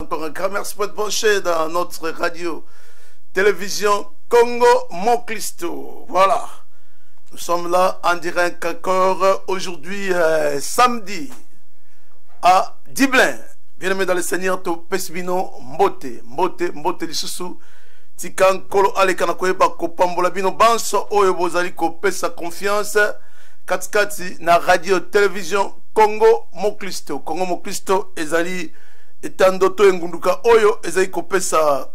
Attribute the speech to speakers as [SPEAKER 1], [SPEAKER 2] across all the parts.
[SPEAKER 1] Encore un grand merci pour être branché dans notre radio télévision Congo Mon Clisto. Voilà. Nous sommes là en direct encore aujourd'hui euh, samedi à Diblin. Bien aimé dans le Seigneur, to pesbino mbote, mbote, mbote lisusu. Tika nkolo aleka na koyeba kopambola bino banso oyo bozali kopesa confiance katikati na radio télévision Congo Moklisto. Congo Moklisto ezali etando to engunduka oyo ezali kopesa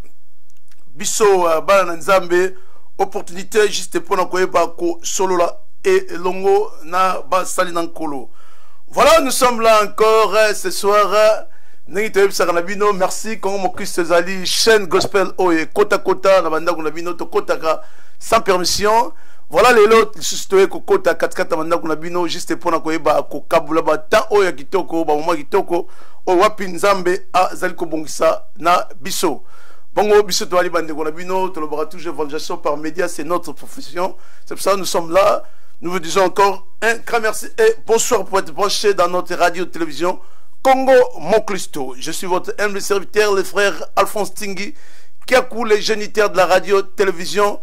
[SPEAKER 1] biso uh, bana na nzambe opportunité juste mpo na koyeba kosolola elongo na basali na nkolo voilà nous sommes là encore euh, ce soir euh, ndenge toyebisaka na bino merci kongo mokristo ezali chaîne gospel oyo ekotakota na bandako na bino tokotaka sans permission voilà lelo lisusu toye kokota katikati ya bandako na bino juste mpo na koyeba kokabola batemp oyo ya kitoko bamoma kitoko oyo wapi nzambe azali na biso bongo biso toali bandeko na bino tolobaka toujours évangélisation par média c'est notre profession c'est pour ça nous sommes là nous vous disons encore un grand merci et bonsoir pour être branché dans notre radio télévision Congo Mon Je suis votre humble serviteur, le frère Alphonse Tingui, qui a coulé les géniteurs de la radio-télévision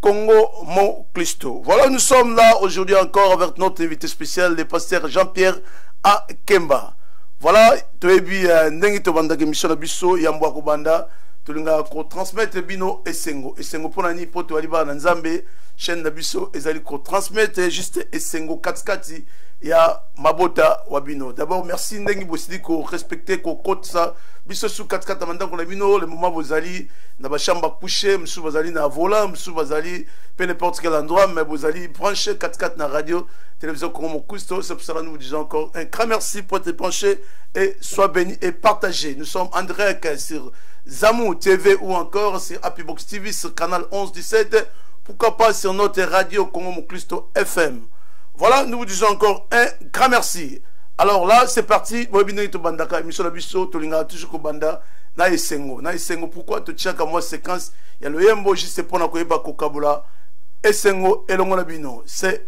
[SPEAKER 1] Congo, Mon Christo. Voilà, nous sommes là aujourd'hui encore avec notre invité spécial, le pasteur Jean-Pierre Akemba. voilà toyebi euh, ndenge tobandaka émission na biso yambo ya kobanda tolingaka kotransmettre bino esengo esengo mpo na nini mpo toyali bana na nzambe chaîne na biso ezali kotransmettre juste esengo katikati ya mabota wa bino d'abord merci ndenge bosili korespecte kokotisa biso su katikati na bandako na bino le moment bozali na bachambre couche mosusu bazali na volant mosusu bazali mpe n'importe quel endroit mais bozali branche katikati na radio Télévision Congo Mokusto, c'est pour cela nous vous disons encore un grand merci pour tes penchés et sois béni et partagé. Nous sommes en direct sur Zamou TV ou encore sur Happybox TV sur canal 11 17. Pourquoi pas sur notre radio Congo Mokusto FM. Voilà, nous vous disons encore un grand merci. Alors là, c'est parti. Webinari to bandaka émission la biso to linga toujours ko banda na esengo. Na esengo pourquoi to tiaka moi séquence ya loyembo juste pour na koyeba ko kabula esengo elongo na bino. C'est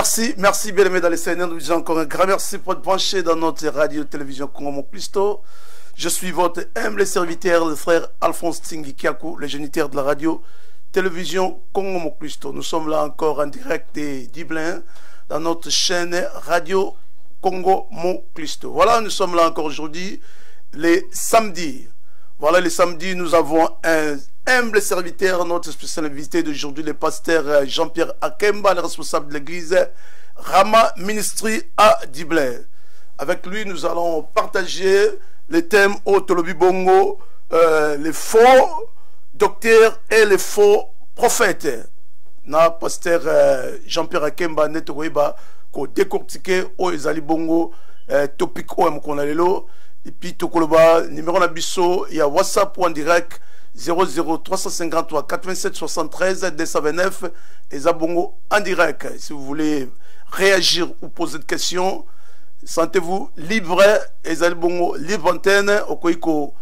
[SPEAKER 1] Merci, merci bien aimé dans les Seigneurs. Nous disons encore un grand merci pour être branché dans notre radio-télévision Congo Mon Je suis votre humble serviteur, le frère Alphonse Tsingy-Kiakou, le géniteur de la radio télévision Congo Mon Nous sommes là encore en direct des Dublin dans notre chaîne radio Congo Mon Voilà, nous sommes là encore aujourd'hui, les samedis. Voilà, les samedis, nous avons un humble serviteur, notre spécial invité d'aujourd'hui, le pasteur euh, Jean-Pierre Akemba, le responsable de l'église Rama Ministry à Diblin. Avec lui, nous allons partager les thèmes au Tolobi Bongo, euh, les faux docteurs et les faux prophètes. na pasteur euh, jean pierre akemba nde tokoyeba kodecortike oyo ezali bongo euh, topic oyo ya mokolo na lelo epuis tokoloba numero na biso ya whatsapp en direct 00353 eza bongo en direct si vous voulez réagir ou poser de questions sentez-vous libre ezali bongo libre antenne okoki ko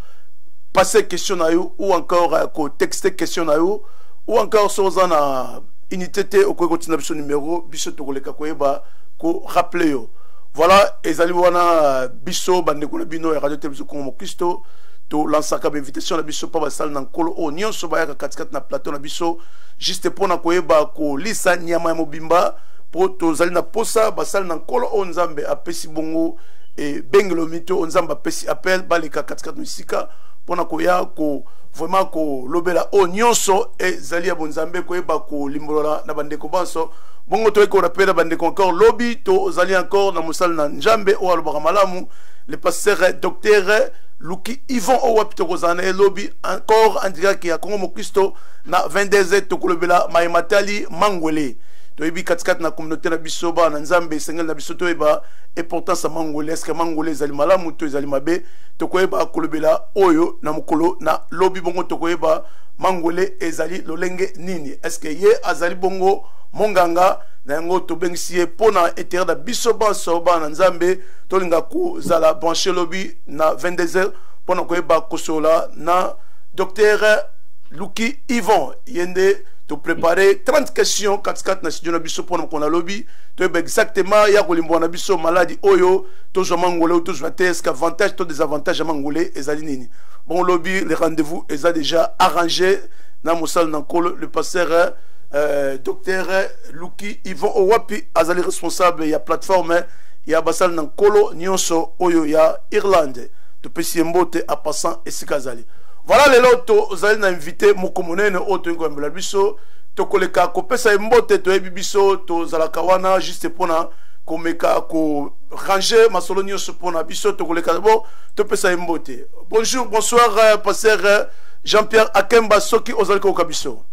[SPEAKER 1] passer question na yo ou encore euh, ko texter question na yo ou encore so oza na unité te okoki kotinda biso numero biso tokoleka koyeba ko rappeler yo voilà ezali wana biso bandeko na bino ya radio television congo mokristo tolansaka bainvitation na biso mpo basali na nkolo oyo nyonso bayaka katikati na plateau na biso juste mpo na koyeba kolisa nyama ya mobimba mpo tozali na mposa basali na nkolo oyo nzambe apesi bongo ebengelo mito oyo nzambe apesi appel baleka katikati na esika mpo na koya ko vraiment kolobela oyo nyonso ezali ya bonzambe koyeba kolimbolola na bandeko banso bongo toyei korapela bandeko encore lobi tozali encore na mosali na njambe oyo alobaka malamu le pasteur docteur luki ivon oyo wapi tokozala na ye lobi encore andiraki ya kongo mokristo na 22 tokolobela maye matali mangwele toyebi katikati na communauté na biso bana na nzambe esengeli na biso toyeba importance ya mangwele eske mangwele ezali malamu to ezali mabe tokoyeba kolobela oyo na mokolo na lobi bongo tokoyeba mangwele ezali lolenge nini eske ye azali bongo monganga na yango tobengisi ye mpo na intere na biso banso bana na nzambe tolinga kozala branche lobi na 22h mpo na koyeba kosola na docteur luki ivon ye nde toprepare 30 question katikati na studio na biso mpo na mokolo na lobi toyeba exactement ya kolimbwa na biso maladi oyo tozwa mangole oyo tozwa te eske avantage to désavantage ya mangole ezali nini bon lobi le rendez-vous eza déjà arrangé na mosala na nkolo le pasteur euh, euh docteur euh, luki yvon owapi azali responsable ya plateforme ya basali na nkolo nyonso oyo ya irlande topesi ye mbote a passant esika azali voilà lelo tozali na invité moko monene oyo toyei koyambela biso tokoleka kopesa ye mbote toyebi biso tozalaka wana juste mpona komeka ko ranger masolo nyonso mpo na biso tokoleka bo topesa ye mbote bonjour bonsoir euh, pasteur euh, jean pierre akemba soki ozali koyoka biso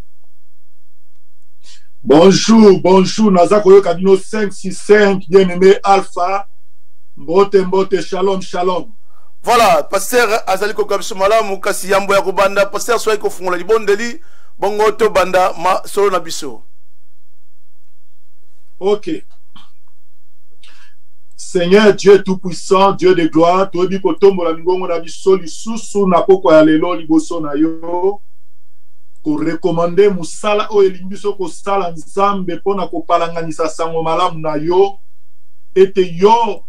[SPEAKER 2] bonjour bonjour naza koyoka bino 565 bien aimé alpha mbote mbote shalom shalom
[SPEAKER 1] voilà pasteur azali koyoka biso malamu kasi yambo ya kobanda pasteur soki kofungola libondeli bongo tobanda masolo na biso
[SPEAKER 2] ok seigneur dieu tout puissant dieu de gloire toyebi kotombola mingongo na biso lisusu na pokwa ya lelo liboso na yo korekomande mosala oyo elingi biso kosala nzambe mpo na kopalanganisa sango malamu na yo ete yo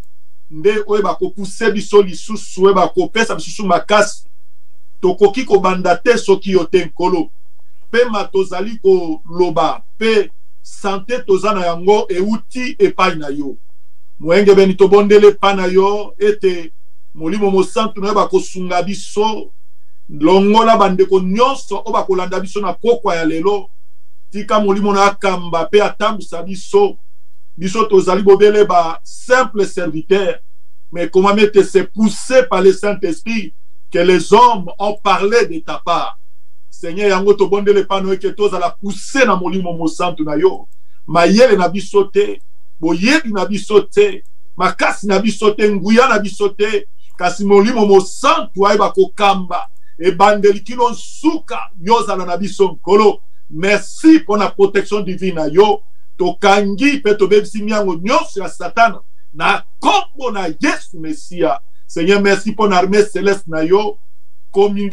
[SPEAKER 2] nde oyo bakopuse biso lisusu oyo bakopesa bisusu makasi tokoki kobanda te soki yo te nkolo mpema tozali koloba mpe sante toza na yango euti epai na yo moyengebeni tobondeli epai na yo ete molimo mosantu na yo bakosunga biso longola bandeko nyonso oyo bakolanda biso na pokwa ya lelo tika molimo na akamba mpe atambwisa biso biso tozali bobele ba simple serviteur mais ekomami ete se poussé par le saint esprit que les hommes ont parlé de ta part seigneur yango tobondeli epano eke tozala poussé se na molimo mosantu na yo mayele na biso te boyebi na biso te makasi na biso te nguya na biso te kasi molimo mosantu ayeba kokamba ebandeli kino nsuka yo ozala na biso nkolo merci mpo na protection divine na yo tokangi mpe tobebisi miango nyonso ya satana na nkombo na yesu mesia seigneur merci mpo na arme celeste na yo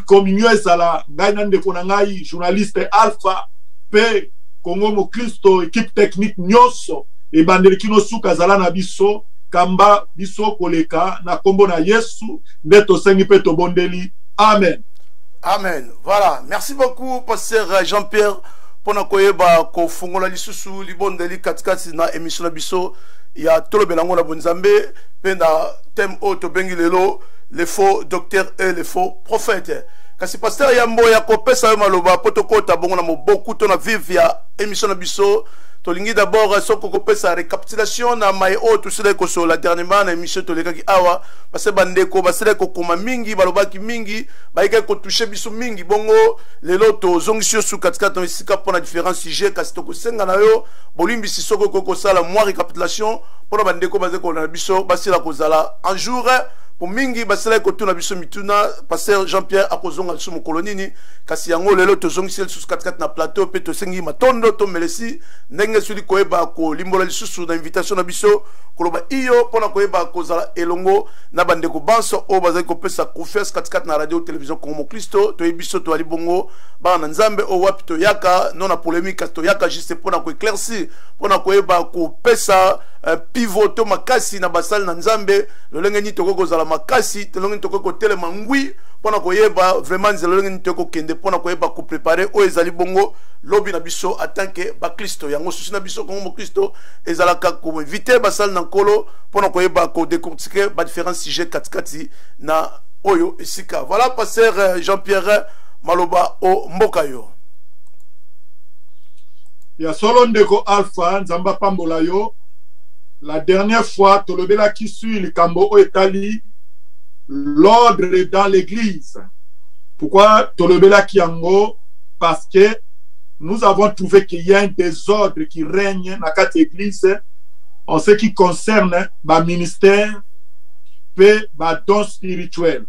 [SPEAKER 2] communion ezala ngai na ndeko na ngai journaliste alpha mpe kongo mokristo ekipe technique nyonso ebandeli kino suka zala na biso kamba biso koleka na nkombo na yesu nde tosengi mpe tobondeli amen
[SPEAKER 1] amen voilà merci beaucoup pasteur jean pierre mpo na koyeba kofungola lisusu libondeli katikati na émission na biso ya tolobela yango na bonzambe mpe na thème oyo tobengi lelo le faux docteur e le faux prophète kasi paster ya mboya kopesa yo maloba mpo tokota bongo na moboku to na vive ya émission na biso tolingi d'abord soko kopesa récapitulation na mai oyo tosilaki kosolola dernièrement na émission tolekaki awa base bandeko basilaki kokoma mingi balobaki mingi bayekaki kotouche biso mingi bongo lelo tozongisi yo su katikati na esika mpo na différents sujet kasi tokosenga na yo bolimbisi soko okoki kosala mwa récapitulation mpona bandeko bazali kolona na biso basila kozala en jour po mingi basilaki kotuna biso mituna paster jean pierre akozonga lisusu mokolo nini kasi yango lelo tozongisi ye lisusu katikati na plateau mpe tosengi matondo tomelesi ndenge esili koyeba kolimbola lisusu na invitation na biso koloba iyo mpo na koyeba kozala elongo na bandeko banso oyo bazali kopesa confiance katikati na radio television congo moklisto toyebi biso toyali bongo bana na nzambe oyo wapi toyaka no na polemike kasi toyaka juste mpo na koeclaircir mpo na koyeba kopesa eh, pivo to makasi na basali na nzambe lolenge nini tokoki kozala makasi lolenge nini tokoki kotelema ngwi mpo na koyeba vraiment nzela lolenge nini tokoki kokende mpo na koyeba koprepare oyo ezali bongo lobi na biso atanke baklisto yango susi na biso kongo moklisto ezalaka koinvite basali na nkolo mpo na koyeba kodecortike badifférent sujet katikati na oyo esika voilà pasteur eh, jean pierre maloba o mboka yo
[SPEAKER 2] ya solo ndeko alpha nzambe apambola yo la dernière fois tolobelaki sui likambo oyo etali l'ordre dans l'église pourquoi tolobelaki yango parce que nous avons trouvé qu'il y a un désordre qui règne na kati ya église en ce qui concerne baministère mpe badon spirituel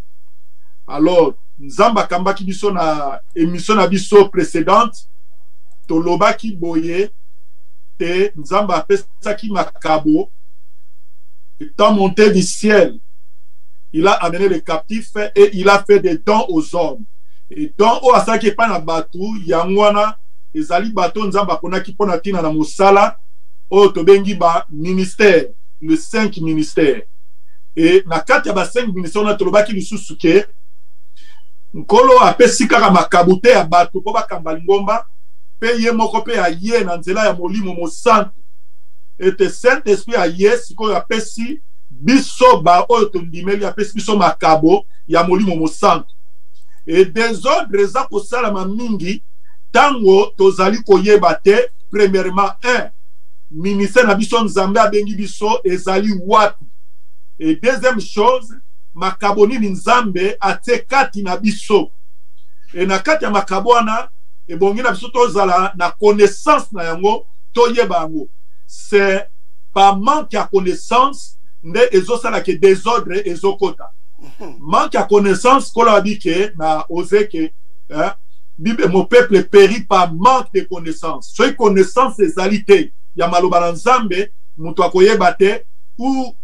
[SPEAKER 2] alors nzambe akambaki biso na émission na biso précédente tolobaki boye te nzambe apesaki makabo étant monté du ciel il a amené les captifs et il a fait des dons aux hommes et don oyo asalaki epai na bato yango wana ezali bato oyo nzambe aponaki mpo na ntina na mosala oyo tobengi ba ministère le cinq ministère e na kati ya ba cinq ministère wana tolobaki lisusu ke nkolo apesi kaka makabo te ya bato mpo bakamba lingomba mpe ye moko mpe aye na nzela ya molimo mosantu ete saint esprit aye sikoyo apesi biso baoyo tondimeli apesi biso makabo ya molimo mosantu e desordre eza kosalama mingi ntango tozali koyeba te premièrement un ministère na biso nzambe abengi biso ezali wapi e deuxième chose makabo nini nzambe atie kati na biso e na kati ya makabo wana ebongi na biso tozala na connaissance na yango toyeba yango se par manque ya connaissance nde ezosala ke desordre ezokota mhm. manque ya connaissance kola babi ke na oze ke eh, bible mon peuple périt par manque de connaissance soki connaissance ezali te ya maloba na nzambe moto akoyeba te ou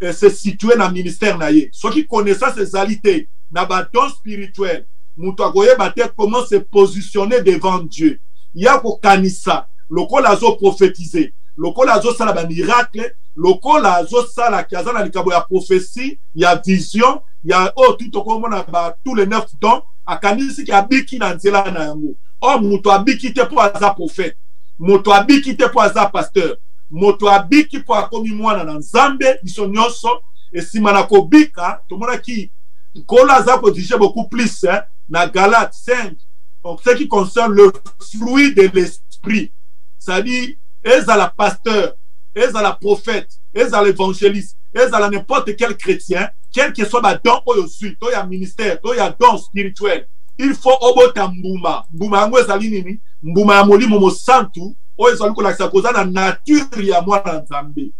[SPEAKER 2] eh, se situe na ministère na ye soki connaissance ezali te na badon spirituel moto akoyeba te comment se positionner devant dieu ye akokanisa lokola azoprofetize lokola azosala bamiracle lokola azosala ki aza na likambo ya prophetie ya vision ya oyo oh, tu tokomona ba tous les neuf dons akanisi ki abiki na nzela na yango or oh, moto abiki te mpo aza prophète moto abiki te mpo aza pasteur moto abiki mpo akomi mwana na nzambe biso nyonso nsima na kobika tomonaki nkolo aza kodirige beaucoup plus eh, na galate 5 en ce qui concerne le fruit de l'esprit c'est-à-dire ezala pasteur ezala prophète ezala évangéliste ezala n'importe quel chrétien quel que soit badon oyo ozwi to ya ministère to ya don spirituel il faut obota mbuma mbuma yango ezali nini mbuma ya molimo mosantu oyo ezali kolakisa koza na nature ya mwana nzambe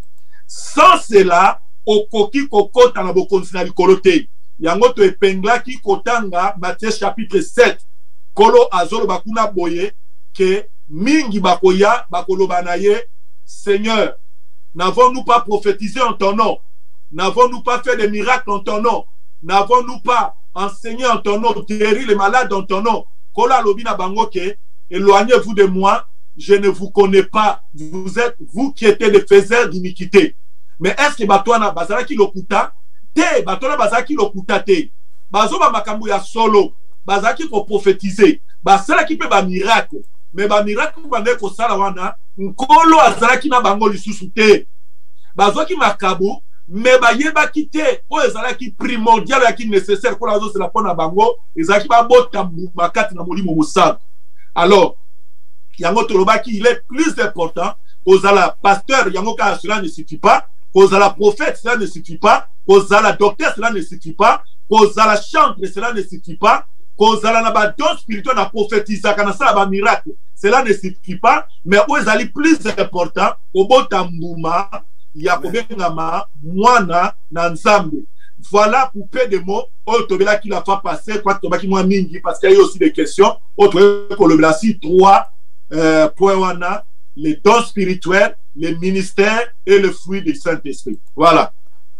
[SPEAKER 2] sans cela okoki kokota na bokonzi na likolo te yango toepenglaki kotanga matthieu chapitre 7 nkolo azoloba kuna boye ke mingi bakoya bakoloba na ye seigneur n'avons-nous pas prophétisé en ton nom n'avons-nous pas fait des miracles en ton nom n'avons-nous pas enseigné en ton nom guéri les malades en ton nom nkolo alobi na bango ke Éloignez-vous de moi, je ne vous connais pas. Vous êtes, vous qui étiez des faiseurs d'iniquité. Mais est-ce que Batouana Bazalaki Lokuta Te, Batouana Bazalaki Lokuta Te. Bazoba Makambu ya solo. Bazalaki ko prophétiser. Basalaki pe ba miracle. Mais ba miracle bande ko sala wana, nkolo azalaki na bango lisusu te. Bazwaki makabu mais bayebaki te oyo ezalaki primordial yaki nécessaire mpona azozela mpo na bango ezalaki babota mbuma kati na molimo mosantu alors yango tolobaki il est plus important kozala pasteur yango kaka cela ne suffit pas kozala prophète cela ne suffit pas kozala docteur cela ne suffit pas kozala chantre cela ne suffit pas kozala na badon spirituel na prophétisaka nasala bamiracle cela ne suffit pas mais oyo ezali plus important kobota mbuma ya kobengama mwana na nzambe voilà pour peu de mots oyo tobelaki la fois passé kwati tobaki mwa mingi parce qu'il y a aussi des questions oyo tokoki kolobela si trois euh, point wana les dons spirituels les ministères et le fruit du saint esprit voilà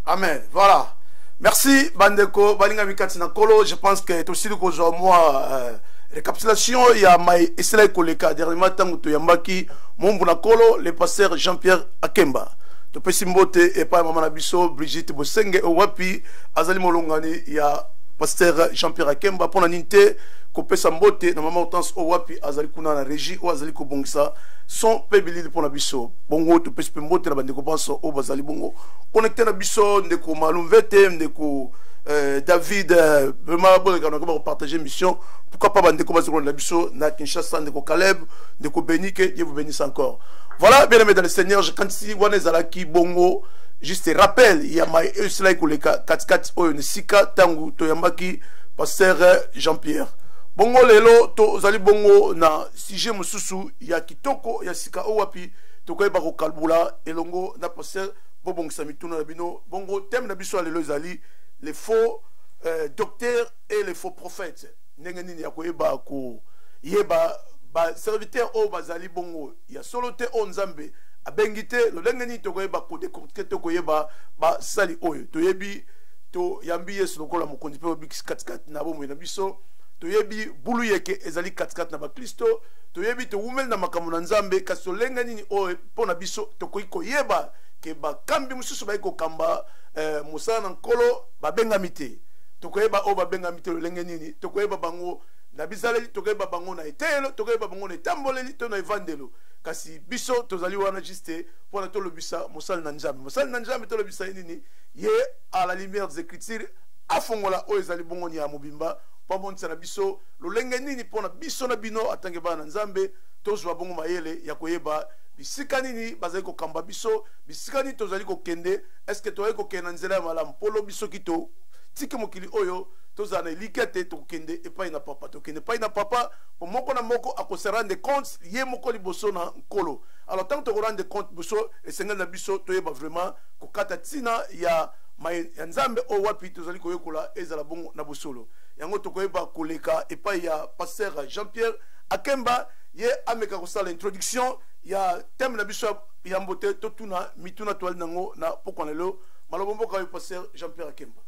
[SPEAKER 1] amen voilà merci bandeko balinga mikati na nkolo je pense que tosili kozwa mwa euh, récapitulation ya mai esilaki koleka dernièrement ntango toyambaki mombu na nkolo le pasteur jean pierre akemba topesi mbote epai mama na biso brigitte bosenge owapi azali molongani ya pasteur jean pierre akemba mpo na nini te kopesa mbote na mama hortense oyo wapi azali kuna na régie oyo azali kobongisa son mpe bilili mpo na biso bongo topesi mpe mbote na bandeko banso oyo bazali bongo connecte na biso ndeko malumvete ndeko euh, david euh, vraiment bolekana ko bakopartage mission pourquoi pas bandeko bazali kolanda biso na kinshasa ndeko caleb ndeko benike dieu vous bénisse encore voilà bien aimé dans le seigneur je kantisi wana ezalaki bongo juste rappel ya mai oyo esilaki koleka katikati oyo na esika ntango toyambaki pasteur jean pierre bongo lelo tozali bongo na sujet mosusu ya kitoko ya sika oyo wapi tokoyeba kokalbula elongo na pasteur bobongisa mituna na bino bongo teme na biso ya lelo ezali le faux euh, docteur et le faux prophète ndenge nini ya koyeba koyeba baserviteur oyo bazali bongo ya solo te oyo nzambe abengi te lolenge nini tokoyeba kodecortike to koyeba basali oyo toyebi toyambi yesu lokola mokonzi mpe mobikisi katikati na bomoi na biso toyebi bulu yeke ezali katikati na baklisto toyebi towumeli na makambo na nzambe kasi lolenge nini oyo mpo na biso tokoki koyeba ke bakambi mosusu bayei kokamba eh, mosala na nkolo babengami te tokoyeba oyo babengami te lolenge nini tokoyeba bango na bizaleli tokoyeba bango na eteyelo tokoyeba bango na etamboleli to na evandelo kasi biso tozali wana juste mpo na tolobisa mosali na nzambe mosali na nzambe tolobisa ye nini ye à la lumière des écritures afongola oyo ezali bongoni ya mobimba mpo amonisa na biso lolenge nini mpo na biso na bino atange bana na nzambe tozwa bongo mayele ya koyeba bisika nini bazali kokamba biso bisika nini tozali kokende estce tozali kokende na nzela ya malamu mpo lobi soki totiki mokili oyo tozala na elikya te tokokende epai na papa tokende epai na papa po moko na moko akose rendre compte ye moko liboso na nkolo alors ntango tokorendre compte biso esengeli na biso toyeba vraiment kokata ntina ya mai ya nzambe oyo wapi tozali koyekola ezala bongo na bosolo yango tokoyeba koleka epai ya paster jean pierre akemba ye ameka kosala introduction ya teme na biso ya mbote totuna mituna toali nango na pokwa na lelo maloba mboka oyo paster jean pierre akemba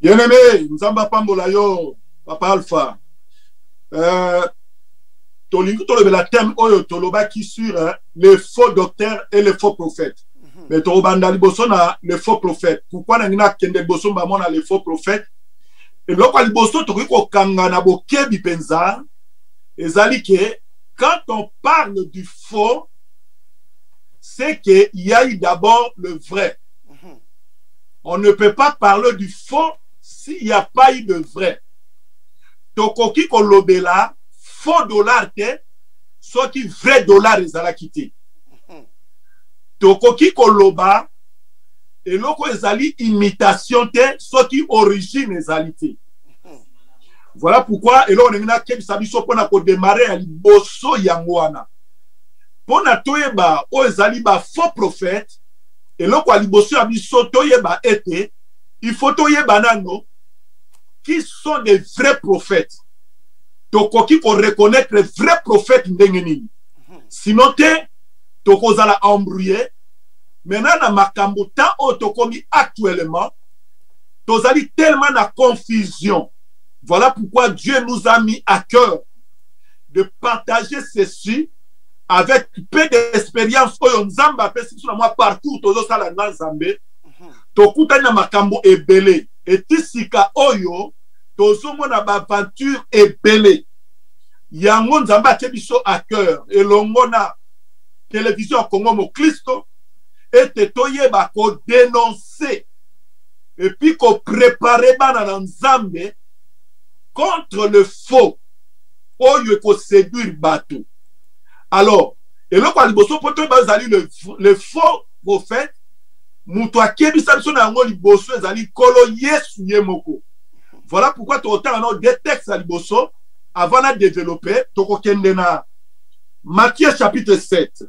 [SPEAKER 2] bien aimé nzambe apambola yo papa alpha euh, tolingi tolobela thème oyo tolobaki sur hein, les faux docteurs et les faux prophètes mhm. mais tokobanda liboso na les faux prophètes pourquoi nangi nakende liboso mbamona les faux prophètes eloko ya liboso tokoki kokanga na bokebi mpenza ezali ke quand on parle du faux c'est qu'il y a eu d'abord le vrai on ne peut pas parler du faux s'il n'y a pas eu de vrai tokoki kolobela faux dollar te soki vrai dollar ezalaki te tokoki koloba eloko ezali imitation te soki origine ezali te voilà pourquoi eloko ndenge nakebisa biso mpo na kodemare ya liboso yango wana mpo na toyeba oyo ezali bafaux prophète eloko ya liboso ya biso toyeba ete il faut toyeba nano qui sont des vrais prophètes tokoki koreconnaitre vrai prophète ndenge nini sinon te tokozala embrouille maintenant na makambo temps oyo tokomi actuellement tozali tellement na confusion voilà pourquoi dieu nous a mis à cœur de partager ceci avec peu d'expérience oyo nzambe apesi biso na mwa parcours tozosala na nzambe mhm. tokutani na makambo ebele eti sika oyo tozomona baaventure ebele yango nzambe atie biso a cœur elongo na televizio ya kongo moklisto ete toyeba kodenonse epuis koprepare bana na nzambe contre le faux oyo ekoseduire bato alors eloko ya liboso mpo toyeba ezali le, le faux prophète moto akebisa biso na yango liboso ezali nkolo yesu ye moko voilà pourquoi tokotanga nao de texte ya liboso avant na développer tokokende na matthieu chapitre 7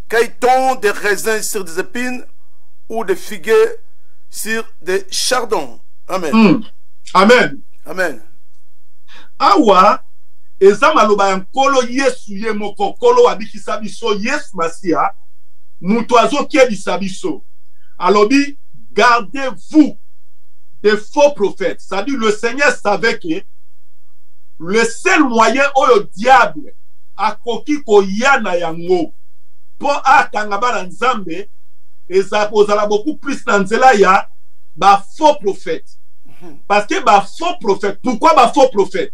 [SPEAKER 1] Caïton des raisins sur des épines ou des figues sur des chardons. Amen.
[SPEAKER 2] Mm. Amen.
[SPEAKER 1] Amen.
[SPEAKER 2] Awa eza maloba ya nkolo yesu ye moko nkolo abikisa biso yesu masiya moto azokebisa biso alobi gardez-vous des faux prophètes c'est-à-dire le seigneur savait que le seul moyen oyo diable akoki koya na yango mpo akanga bana nzambe eza kozala beaucoup plus na nzela ya ba faux prophète mhm. parce que ba faux prophète pourquoi ba faux prophète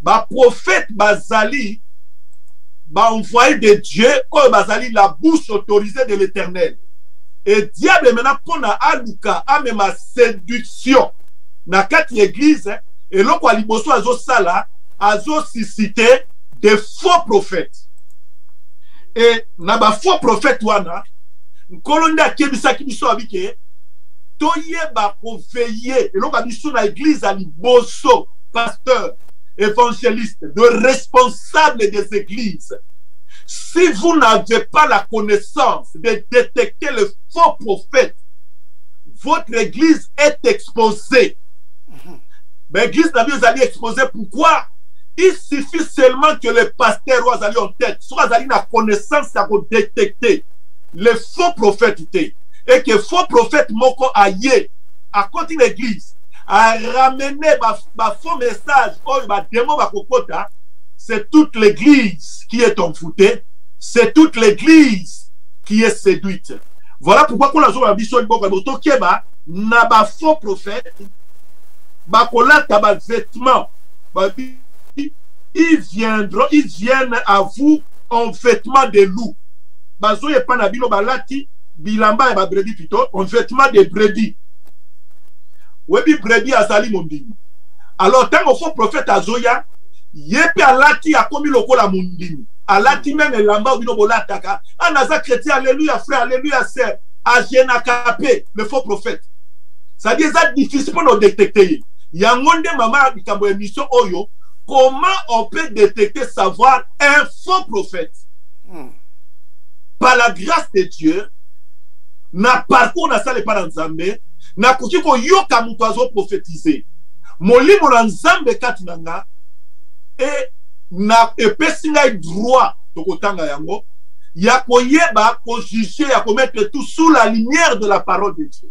[SPEAKER 2] ba prophète bazali ba envoyé de dieu oyo bazali la bouche autorisée de l'éternel et diable maintenant mpo na aluka amema séduction na kati ya eglize eloko ya liboso azosala azo suscite des faux prophètes e na bafaux prophète wana nkolo nde akebisaki biso abi ke toyeba koveille eloko ya biso na eglize ya liboso pasteur évangéliste de responsable des églises si vous n'avez pas la connaissance de détecter le faux prophète votre église est exposée Mais église na bino ezali exposé pourquoi il suffit seulement que le pasteur oyo azali en tête soki azali na connaissance ya kodetecte le faux prophète te et que faux prophète moko aye akoti na église aramene bafaux ba message oyo bademo bakokota c'est toute l'église qui est envoutée c'est toute l'église qui est séduite voilà pourquoi kona azoloba biso liboko ya boto tokeba na bafaux prophète bakolata ba vêtements babi ils viendront ils viennent à vous en vêtements de loup bazoya epai na bino balati bilamba ya babrebi pito en vêtements de brebi oyebi brebi azali mondimi alors ntango fo prophète azoya ye mpe alati akomi lokola mondimi alati meme elamba bino bolataka ana aza chrétien alleluya frère alleluya sœur ajenaka mpe le faux prophète cetadire eza difficile mpona odetecte ye yango nde mama ya likambo ya mission oyo comment on peut détecter savoir un faux prophète
[SPEAKER 1] hmm.
[SPEAKER 2] par la grâce de dieu na parcours nasala epai na nzambe nakoki koyoka moto azoprofetize molimo na nzambe kati na nga e na epesi ngai droit tokotanga yango ya koyeba kojuge ya komettre tout sous la lumière de la parole de dieu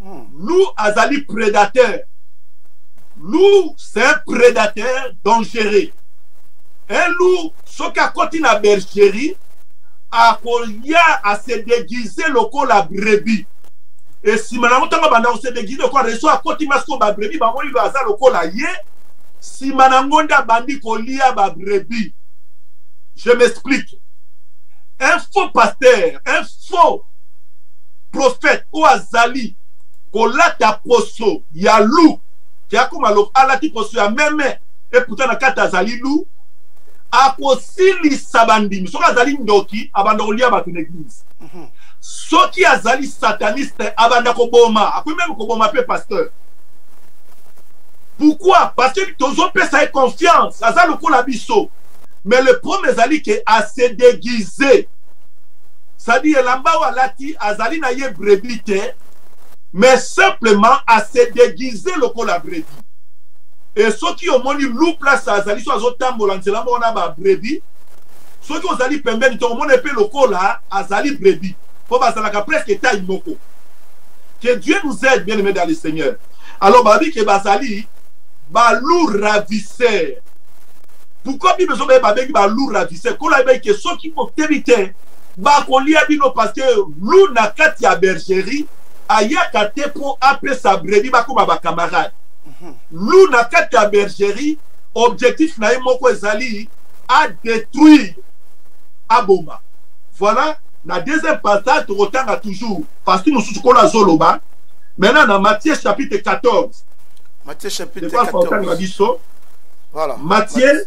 [SPEAKER 1] Hmm.
[SPEAKER 2] Lou azali prédateur. Lou c'est un prédateur dangereux. Un loup soki akoti na bergerie akoya ase déguise lokola brebis nsima nango ntango abanda kose déguise lokola reso akoti masiko babrebis bamoni lo aza lokola ye nsima nango nde abandi kolia babrebis je m'explique un faux pasteur un faux prophète oyo azali kolata poso ya lou ke akoma lok alati poso ya meme eputa na kati azali lou akosilisa bandimi soki azali ndoki abanda kolia bato na eglise
[SPEAKER 1] mhm.
[SPEAKER 2] soki azali sataniste abanda koboma akoki meme koboma mpe pasteur pourquoi parce que tozopesa ye confiance aza lokola biso mais le problème ezali ke ase déguise sadi elamba oyo alati azali na ye brebi te mais simplement ase deguise lokola brebi e soki omoni lu place azali so azotambola nzela moko na babrebi soki ozali pembeni to omona mpe lokola azali brebi mpo bazalaka presque taille moko que dieu nous aide bien aimé dans le seigneur alors babi ke bazali balou ravisseur pourquoi bible ezobe babengi balou ravisseur kola ebeki ke soki botebi te bakolia bino parce que lou na kati ya bergerie ayaka te mpo apesa brevi bakoma bacamarade mhm. lou na kati ya bergerie objectif na ye moko ezali adétruire aboma voilà na deuxième passage tokotanga toujours parti mosusu nkolo azoloba maintenant na matthieu chapitre 14
[SPEAKER 1] matthieu chapitre 14
[SPEAKER 2] biso
[SPEAKER 1] voilà
[SPEAKER 2] matthieu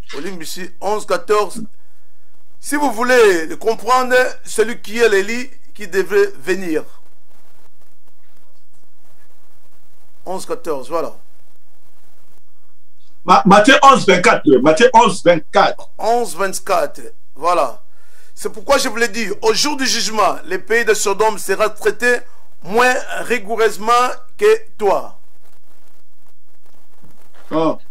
[SPEAKER 2] 11, hmm. 14.
[SPEAKER 1] Si vous voulez comprendre, celui qui est l'Élie qui devait venir. 11, 14, voilà.
[SPEAKER 2] Matthieu 11, 24. Matthieu 11, 24.
[SPEAKER 1] 11, 24. Voilà. C'est pourquoi je vous l'ai dit, au jour du jugement, le pays de Sodome sera traité moins rigoureusement que toi.
[SPEAKER 2] Ah,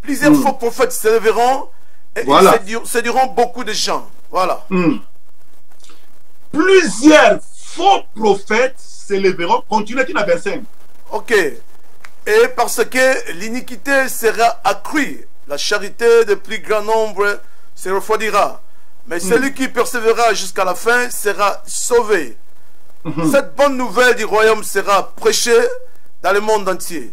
[SPEAKER 1] Plusieurs
[SPEAKER 2] hmm.
[SPEAKER 1] faux prophètes se lèveront. et
[SPEAKER 2] voilà.
[SPEAKER 1] séduiront beaucoup de gens. Voilà.
[SPEAKER 2] Hmm. Plusieurs faux prophètes s'élèveront. Continuez à verset Okay.
[SPEAKER 1] Ok. Et parce que l'iniquité sera accrue, la charité de plus grand nombre se refroidira. Mais mm. celui qui persévérera jusqu'à la fin sera sauvé. Mm-hmm. Cette bonne nouvelle du royaume sera prêchée dans le monde entier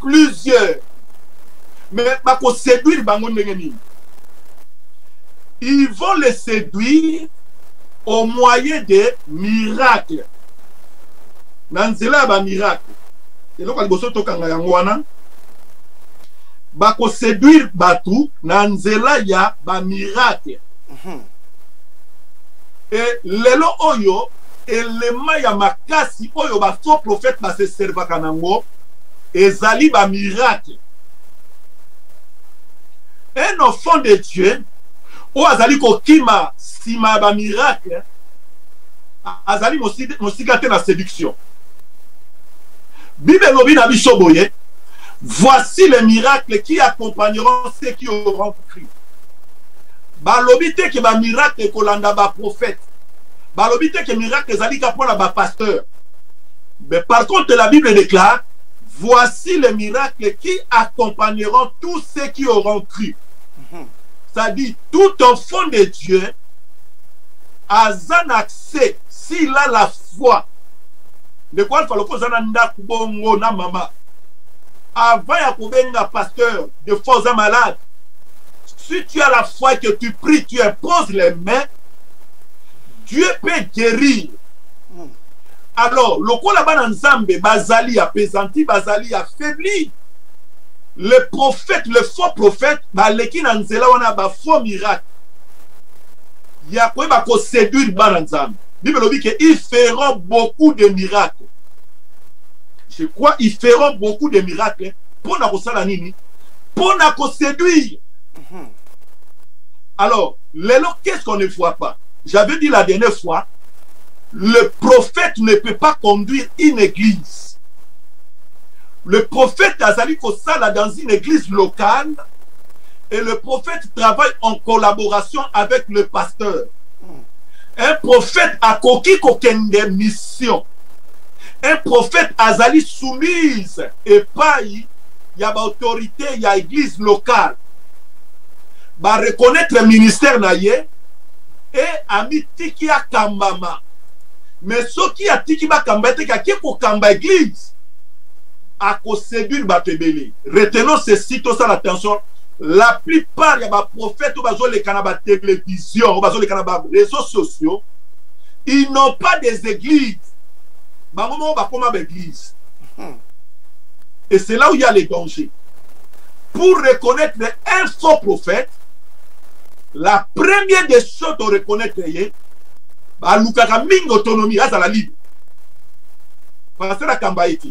[SPEAKER 2] plusieurs mais bakoseduire bango ndenge nini ils vont les séduire au moyen de miracle na nzela ya bamiracle eloko ya liboso tokanga yango wana bakoseduire bato na nzela ya bamiracle mhm. e lelo oyo elema ya makasi oyo bafaux prophète baseservaka nango ezali ba miracle un enfant de dieu oyo azali kokima nsima ya bamiracle azali mosika te na séduction bible elobi na biso boye voici les miracles qui accompagneront ceux qui auront cru balobi te ke bamiracle ekolanda baprofete balobi te ke miracle ezali ka mpo na bapasteur Mais par contre la Bible déclare voici les miracles qui accompagneront tous ceux qui auront cru. Ça dit tout enfant de Dieu a un accès s'il a la foi ndeko alfa loko oza na ndako bongo na mama avant ya kobenga pasteur de fois oza malade si tu as la foi que tu pries tu imposes les mains dieu peut guérir mm. alors lokola bana nzambe bazali ya pesanti bazali ya faibli le prophète le faux prophète baleki na nzela wana ba faux miracle ya koyeba koseduire bana nzambe bible elobi ke ils feront beaucoup de miracles je crois ils feront beaucoup de miracles mpo na kosala nini mpo na koseduire mhm. alors lelo qu'est ce qu'on ne voit pas j'avais dit la dernière fois Le prophète ne peut pas conduire une église. Le prophète Azali Kosala dans une église locale et le prophète travaille en collaboration avec le pasteur. Un prophète a koki kokende mission. Un prophète azali soumise epai ya baautorité ya église locale. Ba reconnaître ministère na ye e amitiki akambama me soki atiki bakamba eteke ake kokamba eglise akoseduire bato ebele retenons ceci tosala attention la plupart ya baprofete oyo bazoleka na batelevizio oyo bazoleka na bareseau sociaux ils n'ont pas des églises bango moko bakoma baeglise hmm. et c'est là où il y a les dangers pour reconnaître un faux prophète la première des choses to reconnaître ye balukaka mingi autonomie azala libre pasteur akamba ye te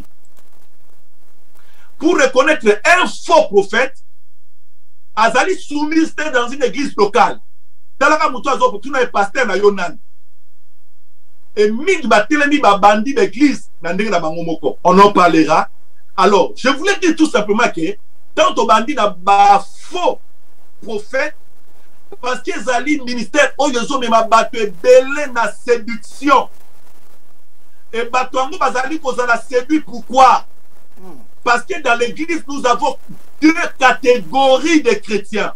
[SPEAKER 2] pour reconnaître un faux prophète azali soumise te dans une église locale talaka moto azokotuna ye pasteur na yo nani e mingi batelemi babandi baeglise na ndenge na bango moko on en parlera alors je voulais dire tout simplement que tant obandi na bafaux prophète parce que ezali ministère oyo ezomema bato ebele na séduction e bato yango bazali kozala séduit pourquoi hmm. parce que dans l'église nous avons deux catégories de chrétiens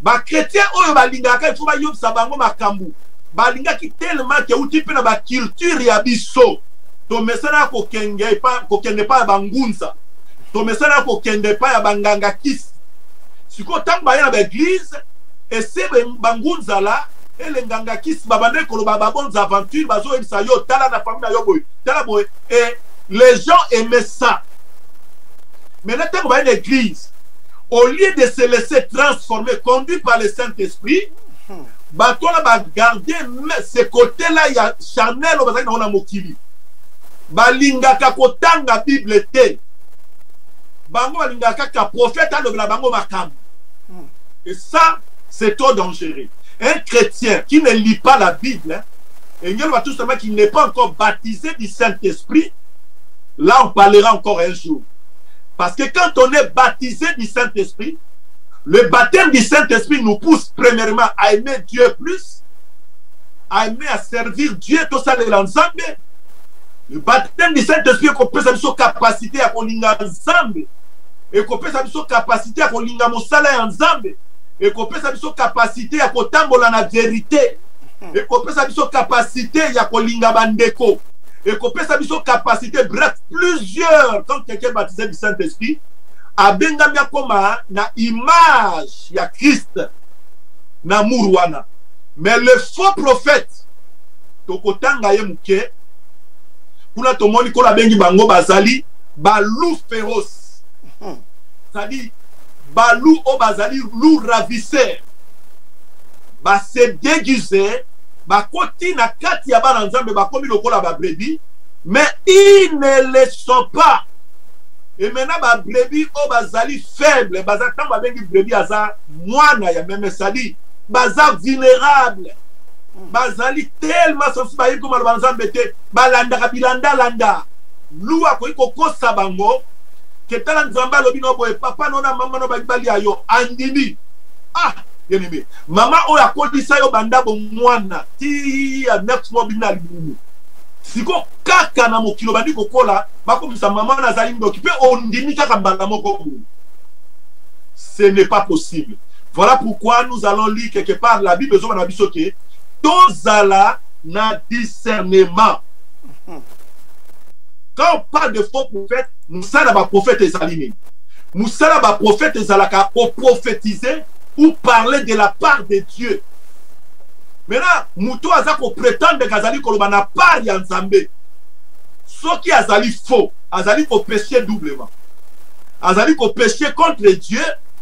[SPEAKER 2] bakretien oyo balingaka ifo bayebisa bango makambo balingaki telema ke euti mpe na bakulture ya biso tomesana kokende epai ya bangunza tomesana kokende epai ya banganga kisi sikoyo ntango baya na baeglize ese bangu nzala elenganga kisi babandaki koloba babonnes aventure bazoyebisa yo tala na famille na yo boye tala boye e les gens aimait ça maintenant ntango baye na église au lieu de se laisser transformer conduit par le saint esprit hmm. bato wana bagarde ce côté là ya chanel oyo bazalaki nango na mokili balingaka kotanga bible te y a un prophète hein, bango makam. et ça c'est trop dangereux un chrétien qui ne lit pas la bible hein, et hein, qui n'est pas encore baptisé du saint esprit là on parlera encore un jour parce que quand on est baptisé du Saint-Esprit, le baptême du Saint-Esprit nous pousse premièrement à aimer Dieu plus, à aimer à servir Dieu, tout ça l'ensemble. le baptême du saint esprit ekopesa biso kapasite ya kolinga nzambe ekopesa biso kapasite ya kolinga mosala ya nzambe ekopesa biso kapasite ya kotambola na verite hmm. ekopesa biso kapasite ya kolinga bandeko ekopesa biso kapasite bref plusieurs quand quelqu'un baptisé du saint esprit abengami akoma na image ya christ na mur wana mais le faux prophète tokotanga ye moke kuna tomoni kola abengi bango bazali balou féroce hmm. cestadire balou oyo bazali lou ravisseur base déguise bakoti na kati ya bana nzambe bakomi lokola babrebi mais ils ne le sont pas e maintenant babrebi oyo bazali faible baza ntango babengi brebi aza mwana ya meme cestadire baza vulnérable bazali telma soki bayebi koma loba nzambe te balandaka bilandalanda lu akoki kokosa bango ke tala nzambe alobi no boye papa no na mama no balingi balia yo andimi ah yenimi mama oyo akolisa yo banda bomwana ti ya next mois bina libumu siko kaka na mokili obandi kokola bakomisa mama wana azali ndoki mpe ondimi kaka mbala moko boye ce n'est pas possible voilà pourquoi nous allons lire quelque part la bible ezobana na biso ke tozala na discernement quand on parle de faux prophète mosala baprofete ezali nini mosala baprofete ezalaka koprophétise ou parler de la part de dieu maintenant moto aza kopretendre kazali koloba na part ya nzambe soki azali faux azali kopeshe doublement azali kopeshe contre dieu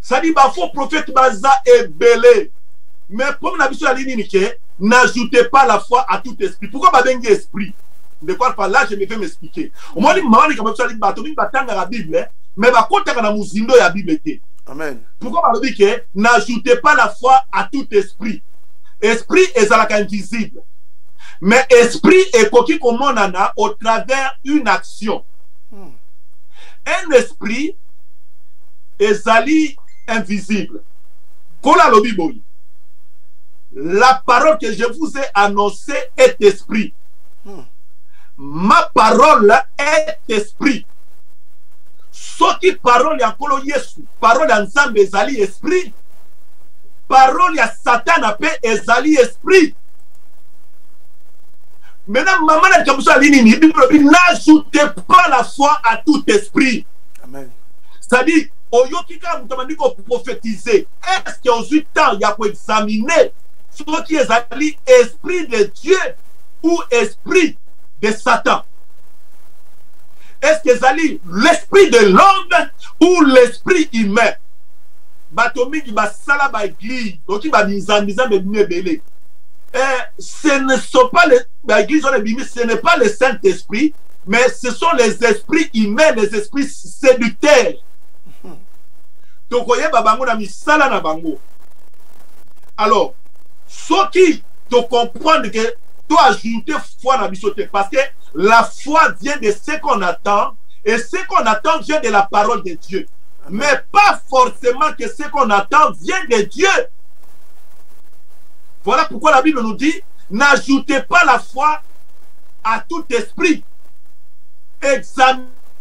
[SPEAKER 2] sadi ba faux prophète baza ebele mais problème na biso yali nini ke n'ajoutez pas la foi à tout esprit pourquoi babengi esprit de quoi par là je me vais m'expliquer omoni mama likambo biso yali bato mingi batangaka bible eh? mais bakotaka na mozindo ya bible te
[SPEAKER 1] amen
[SPEAKER 2] pourquoi balobi ke n'ajoutez pas la foi à tout esprit esprit ezalaka invisible mais esprit ekoki komonana au travers une action hmm. un esprit ezali invisible kola alobi boye la parole que je vous ai annoncé est esprit hmm. ma parole est esprit soki parole ya nkolo yesu parole ya nzambe ezali esprit parole ya satana mpe ezali esprit maintenant mama na likambo so ali nini bibi lobi n'ajoute pas la foi à tout esprit c'est-à-dire oyoki kaka moto abandi koprofetize estce ozwi temps ya koexamine soki ezali esprit de dieu ou esprit de satan estce ezali l'esprit de l'homme ou l'esprit humain bato mingi basala baeglise oki bamizambizambe bino ebele eh, ce ne sont pas les baeglise wana ebimi ce n'est pas le saint esprit mais ce sont les esprits humains les esprits seducteur tokoyeba bango na misala na bango alors soki tocomprendre que to ajoute foi na biso te parce que la foi vient de ce qu'on attend et ce qu'on attend vient de la parole de dieu mais pas forcément que ce qu'on attend vient de dieu voilà pourquoi la bible nous dit n'ajoutez pas la foi à tout esprit examinez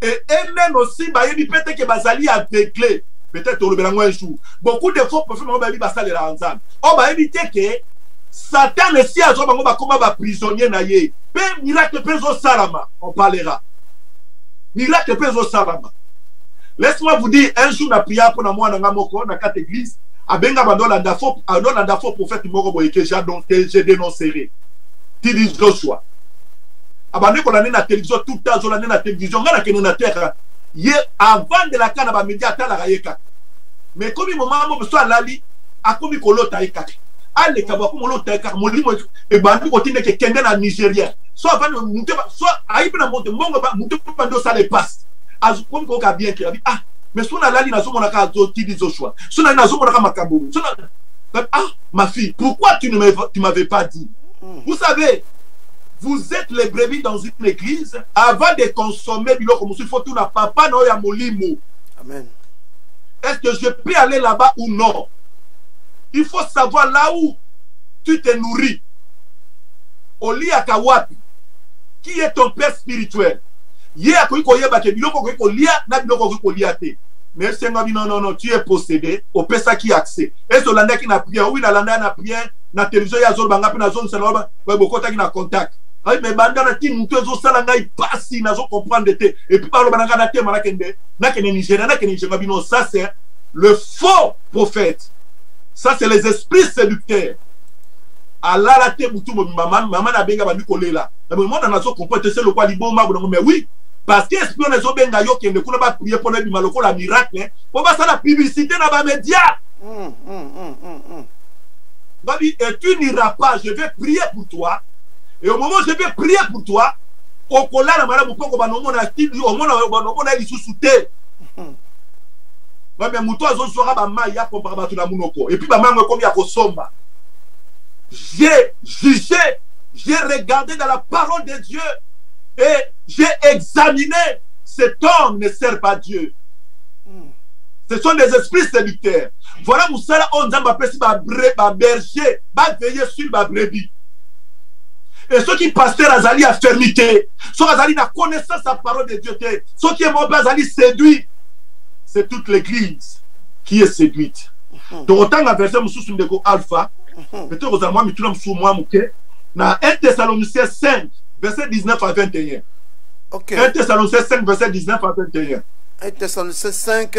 [SPEAKER 2] et eux-mêmes aussi bayebi mpe te ke bazali aveugle peut-être tolobela yango un jour beaucoup de faux prophète bango bayebi basalelaka nzambe oyo bayebi te ke satan esi azwa bango bakoma baprisonnier na ye mpe miracle mpe ezosalama on parlera miracle mpe ezosalama laisse-moi vous dire un jour na priya mpo na mwana nga moko na kati église abenga bando olanda faux ando olanda faux prophète moko boye ke je dénoncerai tidi joshua abandi kolande na télévision tout temps azolande na télévision ngai nakende na terre ye avandelaka na bamedia atalaka ye kaka mais ekomi moma mo biso alali akomi kolota ye kaka aleka bwa komolota ye kaka molimo ebandi kotinda eke kende na nigérien so avandi moto so ayibi na moto mbongo moto bandi osala epasi akomi koyoka bien ke abi ah mais so nalali nazomonaka azotidi zoshua so nali nazomonaka makambo so ah ma fille pourquoi tu ne m'avais pas dit mm. vous savez vous êtes les brebis dans une église avant de consommer biloko mosusu faut tuna papa na oyo ya molimo
[SPEAKER 1] amen
[SPEAKER 2] est-ce que je peux aller là-bas ou non il faut savoir là où tu te nourris oliaka wapi qui est ton père spirituel ye akoki koyeba ke biloko okoki kolia na biloko okoki kolia te mais esenga bino non non tu es possédé opesaki accès esi olandaki na prière owi nalandaki na prière na télévision ye azoloba nga mpe nazongisela oyo bokotaki na contact ayi me banda na ti motu ezosala ngai mpasi nazo comprendre te epuis baloba na ngai natema nakende nakende nigeria nakende nigeria bino ça c'est le faux prophète ça c'est les esprits séducteurs alala te butu mobimba mama na benga bandi kolela na bomona nazo comprendre te se lokwa liboma bonango mais oui parce que esprit wana ezobenga yo kende kuna baprie mpo na ebima lokola miracle mpo basala publicité na bamédia
[SPEAKER 1] mm, mm, mm, mm, mm.
[SPEAKER 2] Babi, et tu n'iras pas, je vais prier pour toi. Et au moment où je vais prier pour toi, okolala malamu mpo kobanda omona kidi omona obanda omona ye lisusu te hmm. bamia moto azozwaka bamai ya pompaka bato na monoko epuis bamai yango ekomi ya kosomba j'ai jugé j'ai regardé dans la parole de dieu et j'ai examiné cet homme ne sert pas dieu hmm. ce sont des esprits séducteurs Voilà mosala oyo nzambe apesi baberger baveille sur babrebi e soki paster azali afermi te soki azali na connaissance ya parole de dieu te soki ye moko mpe azali séduit c'est toute l'église qui est séduite mhm. tokotanga verset mosusu ndeko alpha mhm. pete kozala mwa mituna mosusu mwa moke na 1 thessaloniciens 5 verset 19 à 21
[SPEAKER 1] okay.
[SPEAKER 2] 1 thessaloniciens 5 verset 19 à 21
[SPEAKER 1] 1 thessaloniciens 5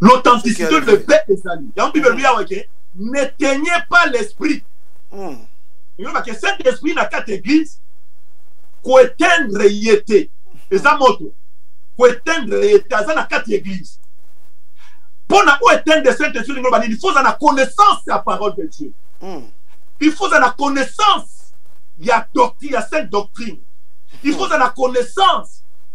[SPEAKER 2] l'authenticité de bête ezali yango bible elobi awa ke n'éteignez pas l'esprit
[SPEAKER 1] hmm.
[SPEAKER 2] yoloba ke saint esprit na kati église koetendre ye te eza moto koetendre ye te aza na kati église mpo na koetendre saint esprit lingi loba nini faut oza na connaissance ya parole de dieu
[SPEAKER 1] hmm.
[SPEAKER 2] il faut oza na connaissance ya doctrine ya sainte doctrine il faut oza na connaissance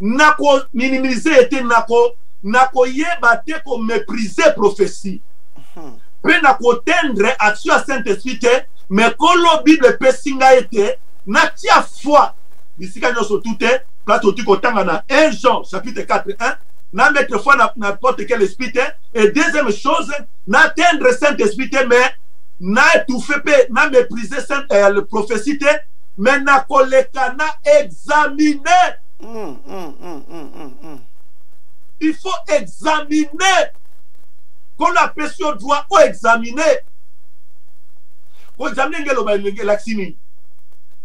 [SPEAKER 2] nako minimiser ye te nako nakoyeba te komepriser prophetie hmm. mpe nakotendre action ya saint esprit te me kolo bible epesi ngai ete natia foi bisika nyonso tu te place otii kotanga na 1 jean chapitre 4 1 na mettre foi na n'importe quel esprit te et deuxième chose natendre saint esprit te mais na étouffe mpe na méprise saint euh, prophétie te me nakoleka na examiner
[SPEAKER 1] mm, mm, mm, mm, mm, mm.
[SPEAKER 2] il faut examiner qu'on appelle sur droit ou examiner ko examiner ngelo ba ngelo laksini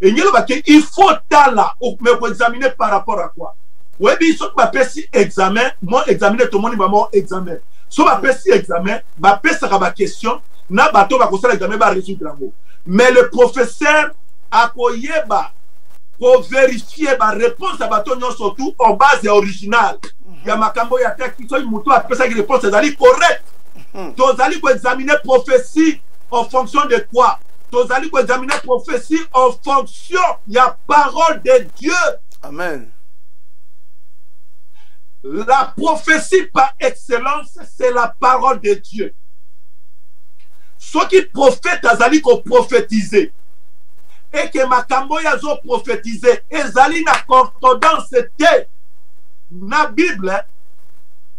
[SPEAKER 2] et ngelo ba ke il faut tala ou mais ko examiner par rapport à quoi ouais bi so ba pesi examen mon examiner tout monde ba mon examen so ba pesi examen ba pesa ka ba question na bato ba ko sala examen ba résoudre yango mais le professeur akoyeba ko verifier ba réponse ya bato nyonso tout en base ya original ya makambo ya teki soki moto apesaki réponse ezali correct hmm. tozali koexamine prophétie en fonction de quoi tozali koexamine prophétie en fonction ya parole de dieu
[SPEAKER 1] amen
[SPEAKER 2] la prophétie par excellence c'est la parole de dieu soki prophète azali koprophétise et que makambo oyo azo prophétiser ezali na concordance te na bible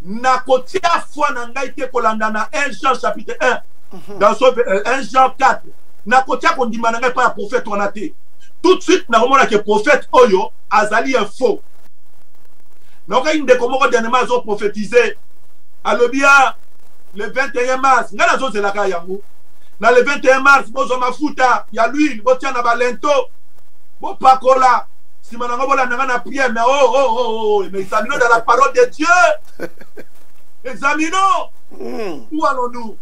[SPEAKER 2] nakotia foi na ngai te kolanda na 1 jean chapitre 1 mhm. dans 1 euh, jean 4 nakotia kondima na ngai mpo ya prophète wana te tout de suite nakomona ke prophète oyo azali un faux nakokaki ndeko moko dernièrement azo prophétise alobi ya ah, le 21 mars ngai nazozelaka yango na le 21 mars bozwa mafuta ya luile botia na balento bopakola nsima nango bolanda nga na priere mais oh, oh, oh, oh, oh. mais examino dans la parole de dieu examino
[SPEAKER 1] mm.
[SPEAKER 2] où allons-nous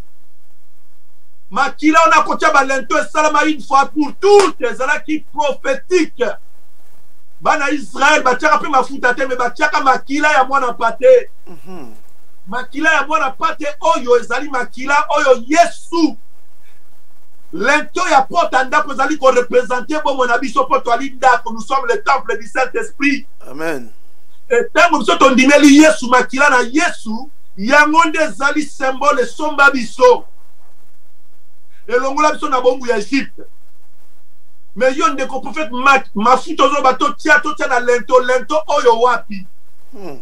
[SPEAKER 2] makila oyo nakotya balento esalama une fois pour toute ezalaki prophétique bana israele batyaka mpe mafuta te me batyaka makila ya mwana mpate
[SPEAKER 1] mm -hmm.
[SPEAKER 2] makila ya mwana pate oyo ezali makila oyo yesu lento ya pota ndako ezali korepresente bomoi na biso mpo toali ndako nous sommes le temple du saint esprit
[SPEAKER 1] amen
[SPEAKER 2] ntango biso tondimeli yesu makila na yesu yango nde ezali symbole esomba biso elongola biso na bombu ya egypte me yo ndeko prophète mak mafuta ozoloba totia totia na lento lento oyo wapi
[SPEAKER 1] hmm.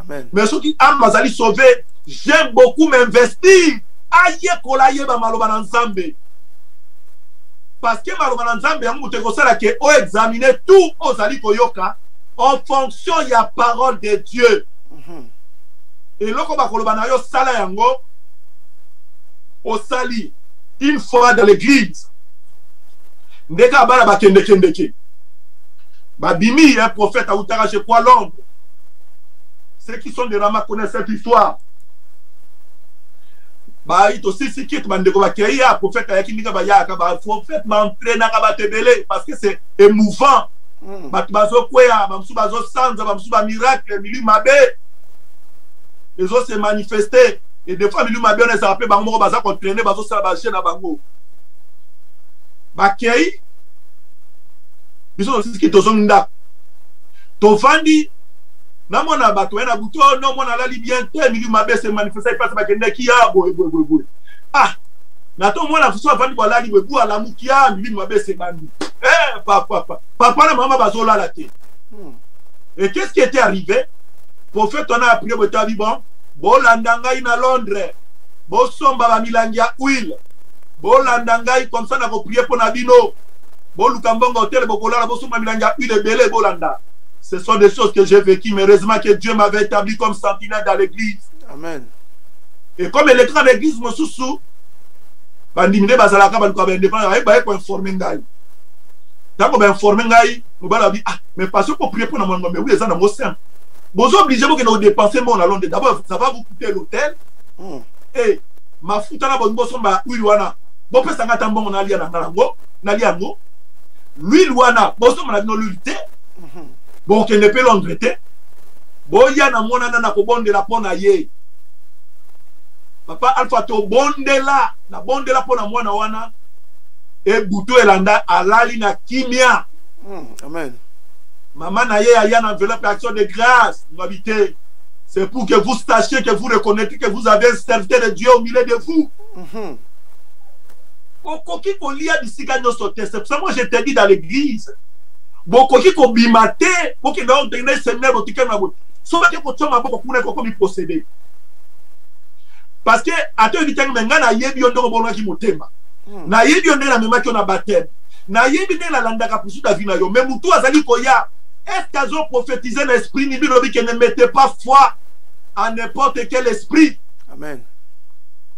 [SPEAKER 1] Amen.
[SPEAKER 2] mais soki ame azali sauve j'aime beaucoup m'investir ayekola ayeba maloba na nzambe parce que maloba na nzambe yango moto ekosala ke oexamine tout ozali koyoka en fonction ya parole de dieu
[SPEAKER 1] mhm.
[SPEAKER 2] eloko bakoloba na yo sala yango osali une fois dans l'église ndeke abala bakendekendeke babimi ye prophète autaka je crois londres ceux qui sont de rama connaissent cette histoire bayi tosisi kit bandeko bakei ya prophète ayaki ndenge bayaka baprophète baentrainaka bato ebele parce que c'est émouvant
[SPEAKER 1] hmm.
[SPEAKER 2] bato bazokweya bamosusu bazosanza bamosusu bamiracle milieu mabe ezo se manifeste et des fois milieu mabe wana ezala mpe bango moko baza koentraine bazosala baje na bango bakei biso tosisi kit tozongi ndako tovandi namona bato baye na butu oh, no mwana alali bien te milieu mabe se manifesta epasi bakendeki ya boye boye boye boye ah na to mwana mosusu avandi balali boye bu alamuki ya milieu mabe se bandi eh, papa papa papa na mama bazolala te
[SPEAKER 1] hmm.
[SPEAKER 2] et qu'est-ce qui était arrivé prophète wana ya priere botabi bon bolanda ngai na londres bosomba bamilangi ya huile bolanda ngai comme ça nakoprie mpo na bino boluka mbongo hotel bokolala bosomba milangi ya huile ebele bolanda ce sont des choses que j'ai vécu mais heureusement que dieu m'avait établi comme sentinelle dans l'église
[SPEAKER 1] amen
[SPEAKER 2] et comme elekaka na église mosusu bandimi nde bazalaka baluka baindépendant baye baye koinforme ngai ntango bainforme ngai mobali abi ah mais passion koprie mpo na mwango mais oui eza nango simple bozo oblige bokende kodepense mbongo na londres d'abord ça va vous coûter l'hôtel
[SPEAKER 1] hmm.
[SPEAKER 2] e mafuta na bolingi bosomba huile wana bopesa ngai ata mbongo nalia na ngai yango nali yango l'huile wana bosomba na bino l'huile te mhm. bokende mpe londre te boya na monana na kobondela mpo na ye papa alpha tobondela nabondela mpo na mwana wana ebutu elanda alali na kimia
[SPEAKER 1] mm, amen
[SPEAKER 2] mama na ye aya na enveloppe action de grâce mabi te c'est pour que vous sachiez que vous reconnaîtrez que vous avez un serviteur de dieu au milieu de vous
[SPEAKER 1] mm -hmm.
[SPEAKER 2] okoki kolia bisika nyonso te c'est pour ça moi je te dis dans l'église bokoki kobima te bokenda okende seminaire botika na boye soki ake kotya maboko kuna ekokomi posede parce que ata oyebi ntango me ngai nayebi yo ndenge obolongaki motema
[SPEAKER 1] hmm.
[SPEAKER 2] nayebi yo ndenge namemaki yo na bateme nayebi ndenge nalandaka pusu davi na yo me motu azali koya est-ce azo prophétise na esprit ni bino bikende mete pas foi à n'importe quel esprit
[SPEAKER 1] amen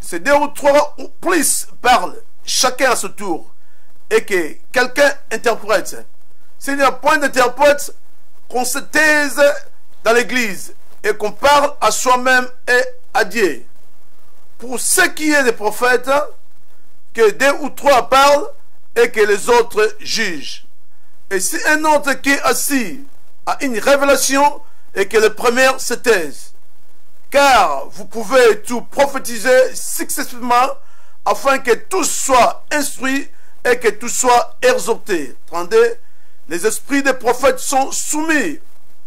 [SPEAKER 2] C'est
[SPEAKER 1] deux ou trois ou plus parlent, chacun à ce tour, et que quelqu'un interprète. S'il n'y a point d'interprète, qu'on se taise dans l'église et qu'on parle à soi-même et à Dieu. Pour ce qui est des prophètes, que deux ou trois parlent et que les autres jugent. Et si un autre qui est assis a une révélation et que le premier se taise, car vous pouvez tout prophétiser successivement afin que tout soit instruit et que tout soit exhorté. Les esprits des prophètes sont soumis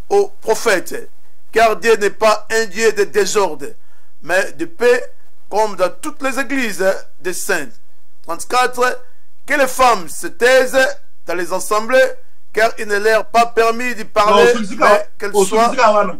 [SPEAKER 1] aux prophètes, car Dieu n'est pas un Dieu de désordre, mais de paix, comme dans toutes les églises des saints. 34. Que les femmes se taisent dans les assemblées, car il ne leur pas permis
[SPEAKER 2] de
[SPEAKER 1] parler,
[SPEAKER 2] hein.
[SPEAKER 1] qu'elles hein,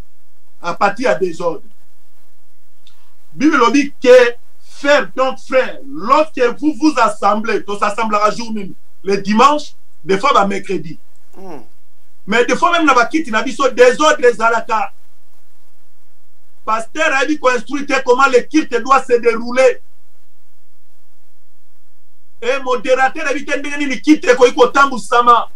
[SPEAKER 2] à partir ya desordre bible elobi ke faire donc frère lorsque vous vous assemblez to s'assemblera jour nini le dimanche des fois ba mercredi
[SPEAKER 1] mm.
[SPEAKER 2] mais des fois même na bakiti na biso desordre ezalaka pasteur ayebi koinstruire te comment le culte doit se dérouler e modérateur ayebi te ndenge nini culte ekoki kotambusama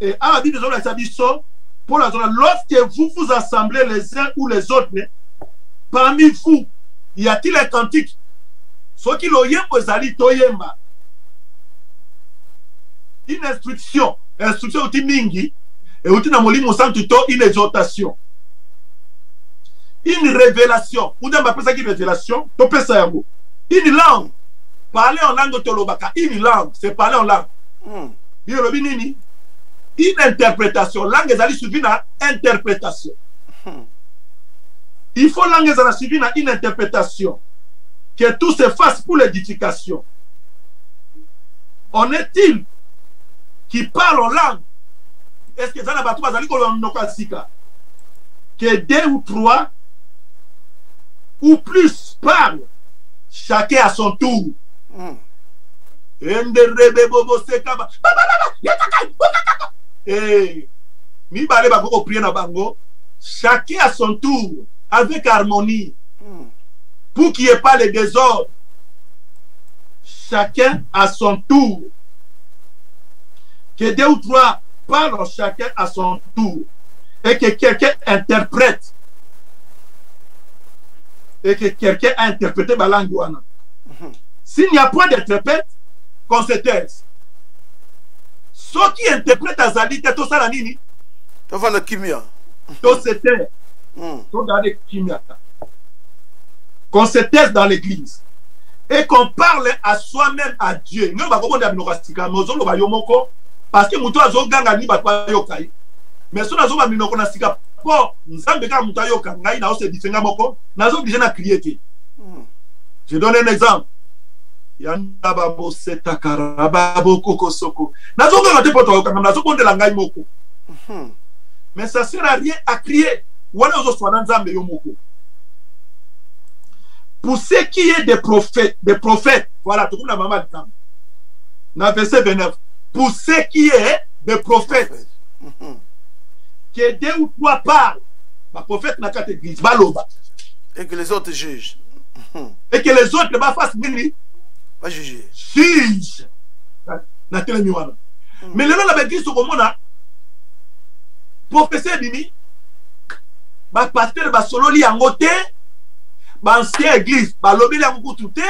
[SPEAKER 2] e awa bible ezolakisa biso mpo na zona lorsque vous vous assemblez les uns ou les autres ne parmi vous y a-t-il un cantique soki loyembo ezali toyemba une instruction instruction euti mingi euti na molimo santu to une exhortation une révélation udamba apesaki révélation topesa yango une langue parler en langue tolobaka une langue c'est parler en langue
[SPEAKER 1] hmm.
[SPEAKER 2] yo olobi nini une interprétation langue ezali suivi na interprétation hmm. il faut langue ezala suivi na une interprétation que tout se fasse pour l'édification on est-il qui parle en langue est-ce que eza na bato bazali koloba monoko ya sika que deux ou trois ou plus parlent chacun à son tour
[SPEAKER 1] mm.
[SPEAKER 2] enderebe boboseka mibale bako koprie na bango chacun à son tour avec harmonie
[SPEAKER 1] hmm.
[SPEAKER 2] pour qu'il n'y ait pas le désordre chacun à son tour que deux ou trois parlent chacun à son tour et que quelqu'un interprète et que quelqu'un a interprété ma langue wana mhm. s'il n'y a point d'interprète qu'on se taise soki interprète azali te tosala nini
[SPEAKER 1] tofanda kimia
[SPEAKER 2] to se taire
[SPEAKER 1] hmm.
[SPEAKER 2] togade kimia qu'on se taise dans l'église et qu'on parle à soi-même à dieu nde bakobonda minoko ya sika me ozoloba yo moko parce que moto azoganga ni bato bayoka ye mais soki nazoba minoko na sika mpo nzambe kaka moto ayoka ngai naosedise ngai moko nazoblije na krie te
[SPEAKER 1] hmm.
[SPEAKER 2] je donne un exemple yanda babosetaka raba bokokosoko nazongaka te mpo toyokanga nazobondela ngai moko
[SPEAKER 1] mhm.
[SPEAKER 2] mais ça sert à rien à crier wana ozoswa na nzambe yo moko pour ce qui est des prophètes des prophètes voilà tokomi na mama likambo na verset 29 pour ce qui est des prophètes
[SPEAKER 1] mhm.
[SPEAKER 2] que deux ou trois parlent baprophète na kati eglise baloba
[SPEAKER 1] et que les autres jugent hmm.
[SPEAKER 2] et que les autres ba face nini
[SPEAKER 1] ba juge
[SPEAKER 2] juge na telemi wana hmm. mais lelo na ba église okomona professeur bimi ba pasteur ba sololi yango te ba ancien église ba lobeli yango kutu te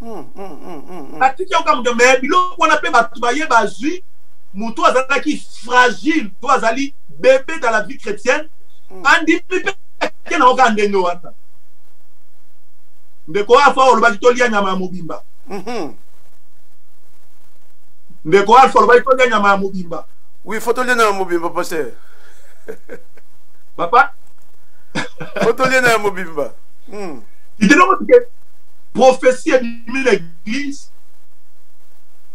[SPEAKER 1] hmm,
[SPEAKER 2] batiki yango kaka moto mais biloko wana mpe bato baye bazwi moto azalaki fragile to azali bebe dans la vie chrétienne andimi mpe ake na yango kaka ndenge wana ndeko alfa olobaki tolia nyama ya mobimba
[SPEAKER 1] mhm.
[SPEAKER 2] ndeko alfa olobaki tolia nyama ya mobimba
[SPEAKER 1] oui fo tolia nyama ya mobimba paster
[SPEAKER 2] papa
[SPEAKER 1] fo tolia na ya mobimba hmm.
[SPEAKER 2] ideloko tike prophétie ebimi na église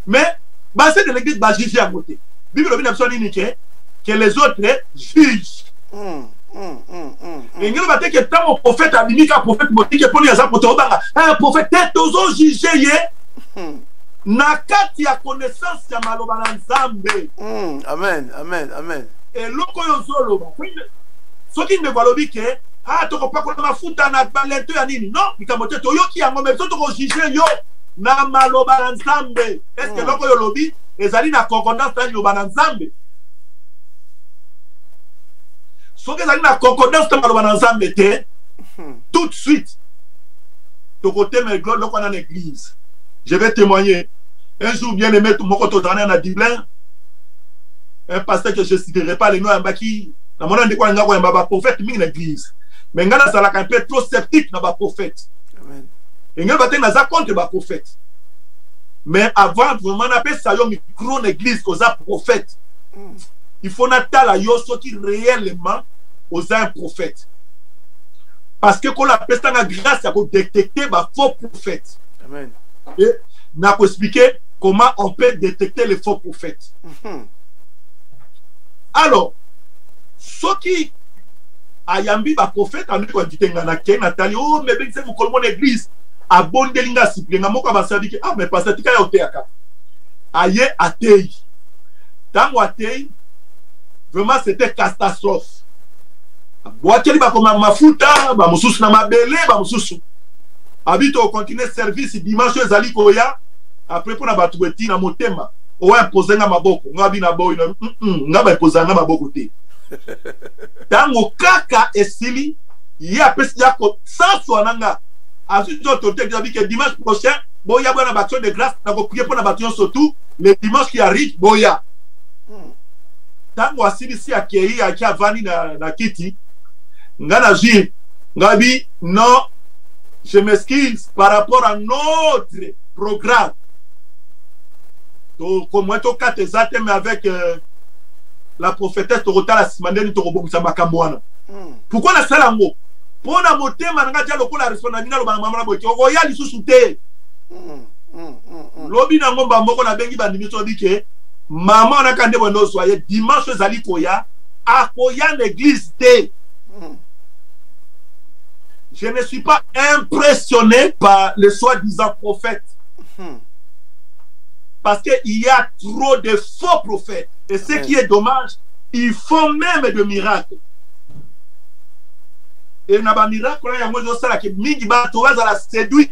[SPEAKER 2] mais base de l'église bajuge yango te bible elobi na biso nini ke que les autres jugent
[SPEAKER 1] hmm. Mm, mm, mm, ndenge
[SPEAKER 2] loba te ke ntango profete abimi kaka profete botike mponi aza moto obanga eh, profete te tozojuge ye na kati ya connaissance ya maloba na nzambe
[SPEAKER 1] amen amen amen
[SPEAKER 2] eloko oyo ozoloba soki ndeko alobi ke ah tokopakola mafuta na balento ya nini non likambo te toyoki yango me biso tokojuge yo na maloba na nzambe
[SPEAKER 1] eske
[SPEAKER 2] eloko oyo olobi ezali na concordance na liloba na nzambe soki ezali na concordance na maloba na nzambe te
[SPEAKER 1] hmm.
[SPEAKER 2] tout de suite tokotema eglo loko wana na église je vais témoigner un jour bien aimé moko tozalana na dublin un pasteur que je citerai pas le nom ayambaki namona ndeko alinga koyamba baprofete mingi na église mais ngai nazalaka un peu trop sceptique na
[SPEAKER 1] baprofete
[SPEAKER 2] engeli bate naza contre baprofete mais avant vraiment napesa yo micro na église koza profete
[SPEAKER 1] hmm.
[SPEAKER 2] il faut natala yo soki réellement oza un prophète parce que kola apesanga grâce ya kodetecte bafaux prophète
[SPEAKER 1] e
[SPEAKER 2] na koexplike comment on peut détecter les faux prophètes
[SPEAKER 1] mm -hmm.
[SPEAKER 2] alors soki ayambi baprofete ameki koinvite nga na ke natali o oh, mebengise mokolo mona église abondeli nga asiple nga moko abasabiki ah mais pasta tika ya oteyaka aye ateyi ntango ateyi vraiment c'était catastrophe abwakeli bakoma mafuta bamosusu na mabele bamosusu abi tokokontinue service dimanche ezali koya apres mpo na bato beti na motema oyo impose nga maboko nga abi na boyi mm, mm, nga baimpose nga maboko te ntango kaka esili ye apesi yako sanswa na nga azwi nzoto te abike dimanche prochain boya bwana baaction de grâce nakoprie mpo na bato nyonso tout le dimanche ya rich boya ntango asilisi akei ake avandi na, na kiti nga nazwi ngabi non je m'excuse par rapport à notre programme tokomwe tokata eza te mais avec euh, la prophétesse tokotala nsima ndeni tokobongisa makambo wana hmm. pourkui nasala yango mpo na motema na ngai tya lokola responsabilité naloba na mama na boye te okoya lisusu te hmm. mm, mm, mm. lobi na ngomba moko nabengi bandimi toyebi ke mama wana kande bwende ozwa ye dimanche ezali koya akoya na église te mm. je ne suis pas impressionné par le soi-disant prophète mm. parce qu'il y a trop de faux prophètes et ce
[SPEAKER 1] mm.
[SPEAKER 2] qui est dommage ils font même de miracles e na bamiracle wana yango ezosalaka mingi bato bazala séduit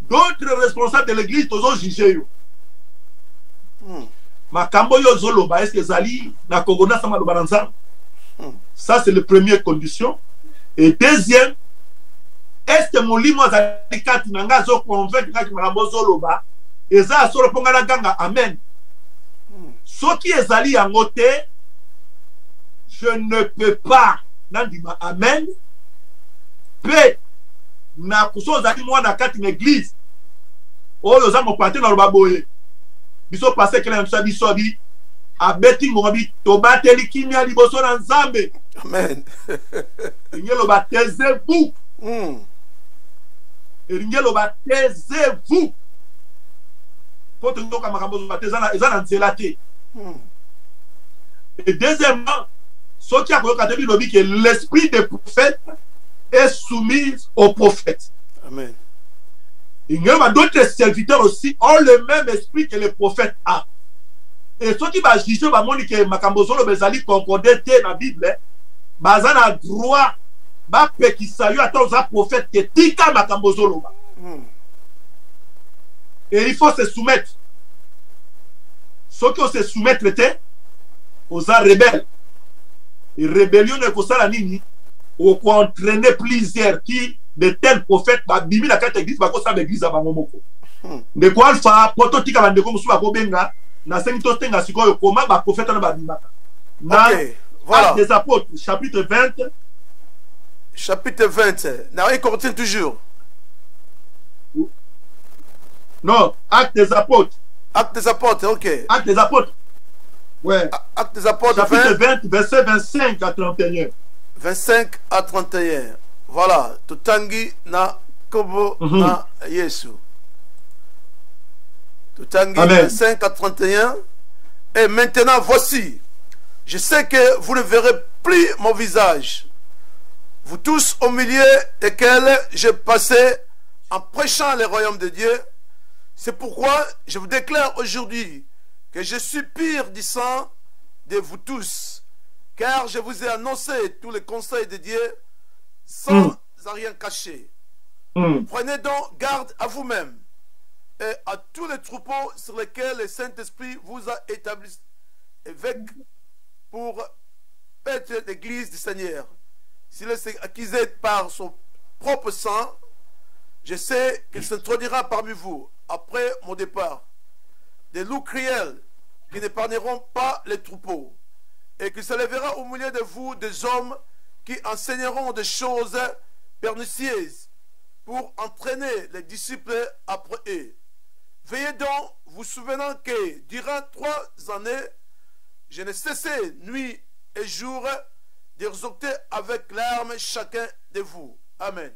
[SPEAKER 2] d'autres responsables de l'église tozo juge yo hmm. makambo oyo ozoloba eske ezali na kokonasa maloba na nzambe hmm. ça c'est le premier condition et deuxième est-ce que molimo azali kati na ngai azoconvaincre kati makambo ozoloba eza ya solo mpo ngai naganga amen hmm. soki ezali yango te je ne peux pas nandima amen mpe na kuso ozali mwana kati na eglise oyo oza mopate na loba boye biso pase ekele na biso ya biso abi abeti ngonga bi tobateli kimia liboso na nzambe
[SPEAKER 1] amen
[SPEAKER 2] elingi eloba taisez-vous
[SPEAKER 1] mm.
[SPEAKER 2] elingi eloba taisez-vous mpo toyoka makambo ozoba te eza na nzela te hmm. et deuxièmement soki akoyoka te bilobi ke l'esprit des prophètes est soumise au prophète.
[SPEAKER 1] Amen.
[SPEAKER 2] Il y a d'autres serviteurs aussi ont le même esprit que le prophète a. Et ceux qui va juger, va montrer que Makambozolo Bezali concordé la Bible, baza na droit ba pekisa yo ata oza prophète que tika makambo ozoloba
[SPEAKER 1] hmm.
[SPEAKER 2] et il faut se soumettre soki ose soumettre te oza rebelle rébellion ekosala nini okoentraine plusieurs ti de tel prophète babimi na kati ya eglise bakosala eglise ya bango moko
[SPEAKER 1] hmm.
[SPEAKER 2] ndeko alpha po totika bandeko mosusu bakobenga nasengi tosenga sikoyo koma baprofete wana babimaka na
[SPEAKER 1] voilà.
[SPEAKER 2] des apôtres chapitre 20
[SPEAKER 1] chapitre 20 naoki continue toujours
[SPEAKER 2] non acte des apôtres
[SPEAKER 1] acte des apôtres ok
[SPEAKER 2] acte des apôtres ouais
[SPEAKER 1] acte des apôtres
[SPEAKER 2] chapitre
[SPEAKER 1] 20,
[SPEAKER 2] 20 verset 25 à 31
[SPEAKER 1] 25 à 31. Voilà. Tutangi na kobo
[SPEAKER 2] mhm.
[SPEAKER 1] na Yesu. Tutangi 25 à 31. Et maintenant, voici. Je sais que vous ne verrez plus mon visage. Vous tous au milieu desquels j'ai passé en prêchant le royaume de Dieu. C'est pourquoi je vous déclare aujourd'hui que je pire du sang de vous tous, car je vous ai annoncé tous les conseils de Dieu sans
[SPEAKER 2] hmm.
[SPEAKER 1] rien cacher.
[SPEAKER 2] Hmm.
[SPEAKER 1] Prenez donc garde à vous-même et à tous les troupeaux sur lesquels le Saint-Esprit vous a établi évêque pour être l'église du Seigneur. S'il est acquis par son propre sang, je sais qu'il s'introduira parmi vous après mon départ des loups criels qui n'épargneront pas les troupeaux, et qui lèvera au milieu de vous des hommes qui enseigneront des choses pernicieuses pour entraîner les disciples après eux. Veuillez donc, vous souvenant que durant trois années, je ne cessé nuit et jour résulter avec l'arme chacun de vous. Amen.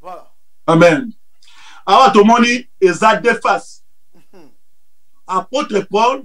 [SPEAKER 1] Voilà.
[SPEAKER 2] Amen. Alors, tout le monde, apôtre paul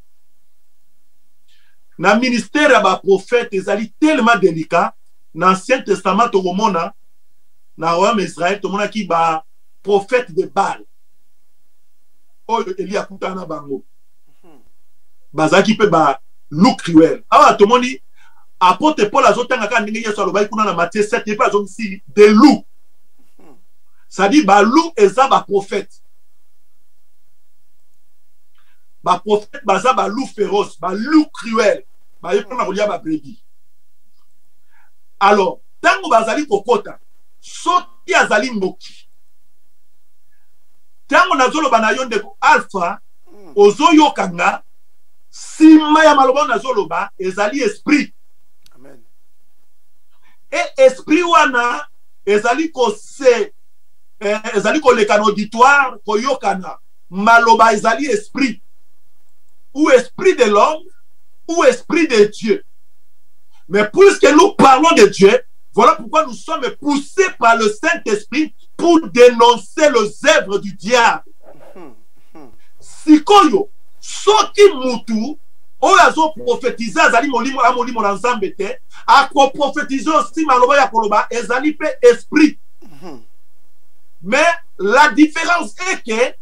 [SPEAKER 2] na ministère ya baprofete ezali tellement délicat na ancien testament tokomona na royaume ya israel tomonaki baprofete de bale oyo eli akutana na bango bazalaki mpe ba loup cruel awa tomoni apotre paul azotanga kaka ndenge yesu alobaki kuna na matie 7 ye mpe azongisi de loup c'est-à-dire baloup eza baprofete ba prophète baza ba loup féroce ba loup cruel baye mpona kolia ba brebis alors ntango bazali kokota soki azali ndoki ntango nazoloba na yo ndeko alpha hmm. ozoyoka nga nsima ya maloba oyo nazoloba ezali esprit e esprit wana ezali kose eh, ezali koleka na auditoire koyokana maloba ezali esprit ou esprit de l'homme ou esprit de Dieu. Mais puisque nous parlons de Dieu, voilà pourquoi nous sommes poussés par le Saint-Esprit pour dénoncer les œuvres du diable. sikoyo soki mutu oyo azoprophétise azali molimo ya molimo na nzambe te akoprophétise osi maloba ya koloba ezali mpe esprit mais la différence est que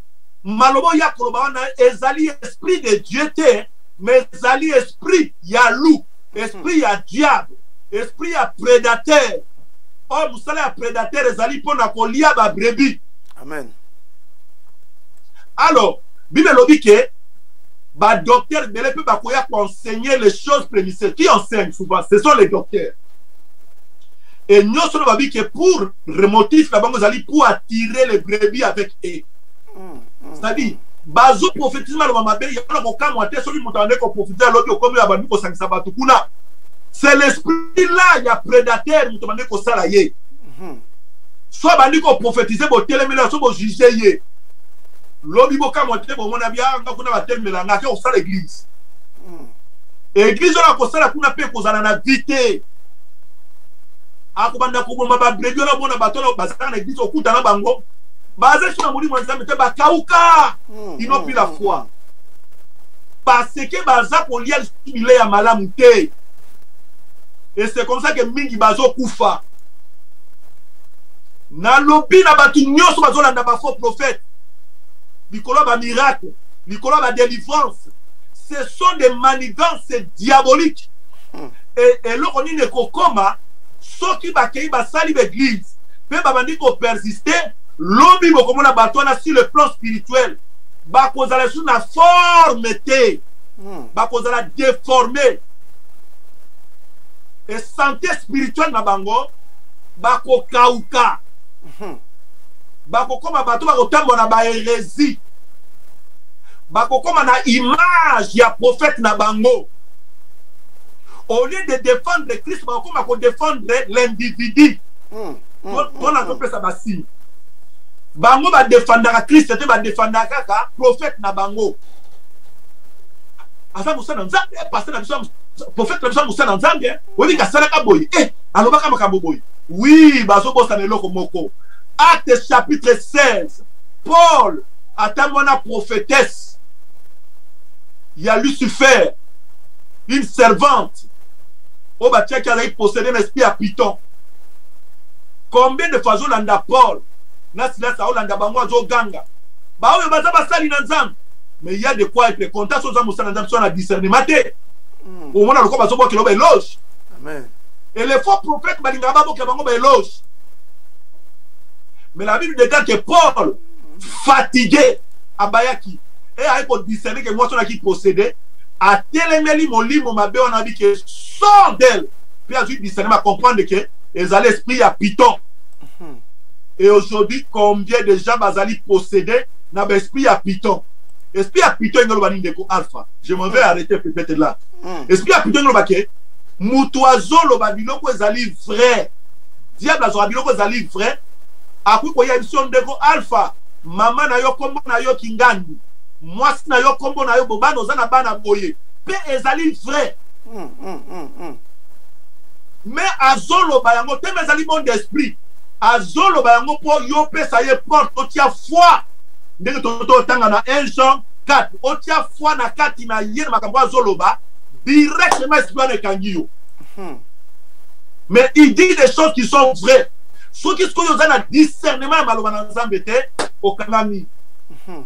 [SPEAKER 2] maloba oyo akoloba wana ezali esprit de dieu te mais ezali esprit ya loup esprit ya diable esprit ya prédateur oyo mosala ya prédateur ezali mpo na kolia babrebi
[SPEAKER 1] amen
[SPEAKER 2] alors bible elobi ke badocteur ebele mpe bakoya koenseigner les choses prémisseurs qui enseigne souvent ce sont les docteurs et nyoso na babi ke pour remotif na bango ezali pour attirer les brebis avec e c'est-à-dire bazo prophétise maloba mabe yango na kokamwa te soki moto abandi koprophétise alobi okomi oyo abandi kosangisa bato kuna c'est l'esprit là ya prédateur moto abandi kosala ye so abandi koprophétise botelemela so bojuge ye lobi bokamwa te bomona bianga kuna batelemela nga ake kosala église église oyo akosala kuna mpe ekozala na vie te akobanda koboma babrebi wana mona bato wana bazalaka na eglise okuta na bango baza so na molimo ya nzambe te bakauka hmm, ino pi la hmm, foi hmm. baseke baza kolia lisusu bilei ya malamu te ese komsa ke mingi bazokufa nalobi na bato nyonso bazolanda bafaux prophète likolo ya bamiracle likolo ya badelivrance ce sont des manigances diaboliques e, eloko nini ekokoma soki bakei basali baeglise mpe babandi kopersiste lobi bokomona bato wana sur le plan spirituel bakozala lisusu na forme te hmm. bakozala deforme e sante spirituelle na bango bakokauka hmm. bakokoma bato bakotambola na baheresie bakokoma na image ya prophète na bango au lieu de défendre christ bakokoma ko défendre l'individu hmm, hmm, wana hmm, azopesa basigne bango badefandaka krist te badefandaka kaka profete na bango aza mosala nzambe paster na biso profete na biso mosala nzambe oyebi asalaka boye e eh, alobaka makambo boye wi bazobosana eloko moko acte chapitre 16 paul atambwa na prophetesse ya lucifer une servante oyo oh, batiaki azalaki posede na esprit ya piton combien de fois azolanda paul na silas aolanda bango azoganga baoyo baza basali na nzambe mais ya de quoi etre conta so oza mosala na nzambe so na discernement te hmm. omona lokola bazobwakela ba
[SPEAKER 1] eloge
[SPEAKER 2] et les faux prophètes balingaka babokela bango ba eloge mais la bible déclare que paul fatigué abayaki e aye kodiscerne ke mwasi oyo naki posede atelemeli molimo mabe wana abi ke sort d'elle mpe azwi discernement acomprendre ke ezali esprit ya piton mhm. et aujourd'hui combien de gens bazali possédé na baesprit ya piton esprit ya piton engi oloba nini ndeko alpha je me vais arrêter peut-être là
[SPEAKER 1] mhm.
[SPEAKER 2] esprit ya piton engi oloba ke moto azoloba biloko ezali vrai diable azwaka biloko ezali vrai akoki koya biso ndeko alpha mama na yo nkombo na yo kingandi mwasi na yo kombo na yo bobana oza na bana boye mpe ezali vrai
[SPEAKER 1] mm, mm, mm, mm.
[SPEAKER 2] me azoloba yango te me ezali monde esprit azoloba yango mpo yo opesa ye porte otia foi ndenge totanga na 1 jean 4 otia foi na kati na ye na makambo azoloba directement esprit wana ekangi yo
[SPEAKER 1] hmm.
[SPEAKER 2] mais il dit des choses qui sont vraies soki sikoyo oza na discernement ya maloba na nzambe te okangami hmm.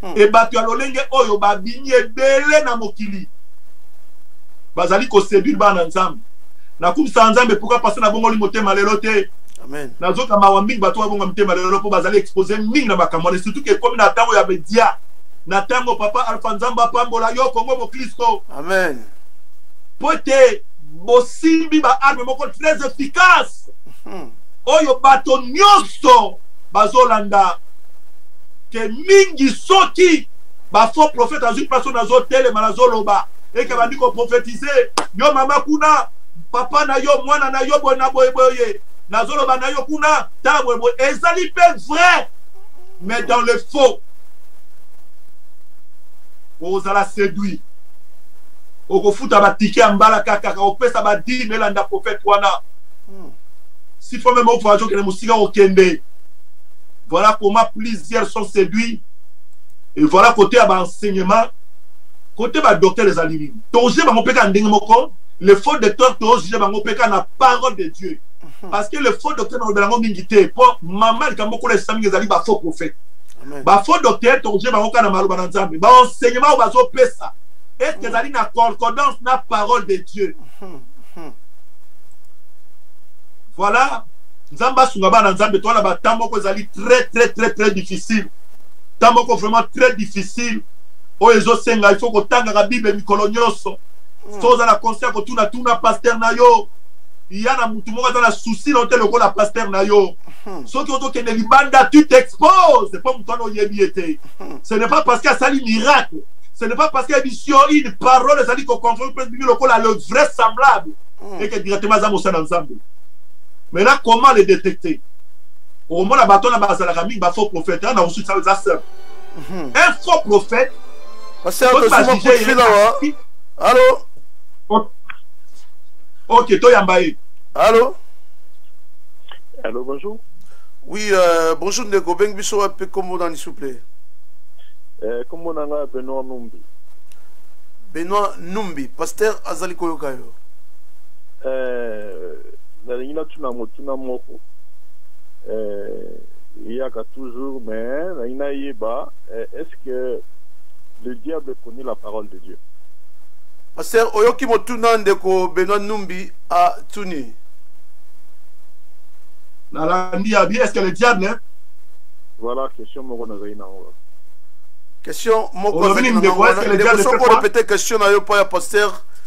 [SPEAKER 2] hmm. e bato ya lolenge oyo babimi ebele na mokili bazali koseduire bana na nzambe nakumisaka nzambe pourkui pase nabongoli motema lelo te nazoka mawa mingi bato babonga motema lelo mpo bazali expose mingi na makambo wana surtout ekomi na ntango ya media na ntango papa alfa nzambe apambola yo kongo moklisto
[SPEAKER 1] amen
[SPEAKER 2] mpo ete bosimbi baarme moko très efficace
[SPEAKER 1] hmm.
[SPEAKER 2] oyo bato nyonso bazolanda ke mingi soki bafaux prophète azwi place oyo nazotelema nazoloba eke bandi koprofetize yo mama kuna papa na yo mwana na yo boye na boye boye nazoloba na yo kuna tala boye boye ezali mpe vrai mais dans le faux okozala séduit okofuta batike ya mbala kakaka opesa badime elanda prophète wana
[SPEAKER 1] hmm.
[SPEAKER 2] si fo meme ovoyage okende mosika okende Voilà comment plusieurs sont séduits. Et voilà côté à enseignement, côté à docteur les alimis. Toje bango peka ndenge moko, le faux docteur toje bango peka na parole de Dieu. Mhm. Parce que le faux docteur na bango mingi te, po maman likambo kola esami ezali ba faux prophète.
[SPEAKER 1] Ba
[SPEAKER 2] faux docteur toje bango kana maloba na Nzambe. Ba enseignement bazo pesa. Est-ce que mhm. ezali na concordance na parole de Dieu?
[SPEAKER 1] Mhm.
[SPEAKER 2] Voilà nzambe asunga bana nzambe toa na bata moko ezali très très très très difficile ta moko vraiment très difficile oyo ezosenga ifo kotangaka bible mikolo nyonso hmm. so oza na conseil ya kotuna tuna paster na yo ya na motu moko aza na souci na yo te lokola paster na yo
[SPEAKER 1] hmm.
[SPEAKER 2] soki ozokende libanda tu t'expose mpo motu wana oyebi ye te hmm. ce n'est pas parce que asali miracle ce n'est pas parce que ayebisi yo une parole ezali koconfirme mpe bimi lokola le vrai semblable eke directement aza mosala nzambe maintenant comment le détecter okomona bato wana bazalaka mingi ba faux prophète wana nakosuti salo eza simple
[SPEAKER 1] mhm.
[SPEAKER 2] un faux prophète
[SPEAKER 1] alo
[SPEAKER 2] ok toyamba ye
[SPEAKER 1] alo
[SPEAKER 3] alo bonjour
[SPEAKER 1] oui euh, bonjour ndeko obengi biso wapi kombo nani s'il vous plaît
[SPEAKER 3] euh, kombo na nga benoit numbi
[SPEAKER 1] benoit numbi pasteur azali koyoka yo
[SPEAKER 3] Euh, nalingi natuna motuna moko euh, eyaka toujours mais nalingi nayeba euh, est ce que le diable connaît la parole de dieu
[SPEAKER 1] paster oyoki motuna ndeko benoit numbi atuni
[SPEAKER 2] nalandi ya bien est ce que le diable hein?
[SPEAKER 3] voilà question moko nazali nango
[SPEAKER 1] question moko ozali
[SPEAKER 2] nango
[SPEAKER 1] wana ndeko
[SPEAKER 2] soki
[SPEAKER 1] orepete question na yo mpo ya paster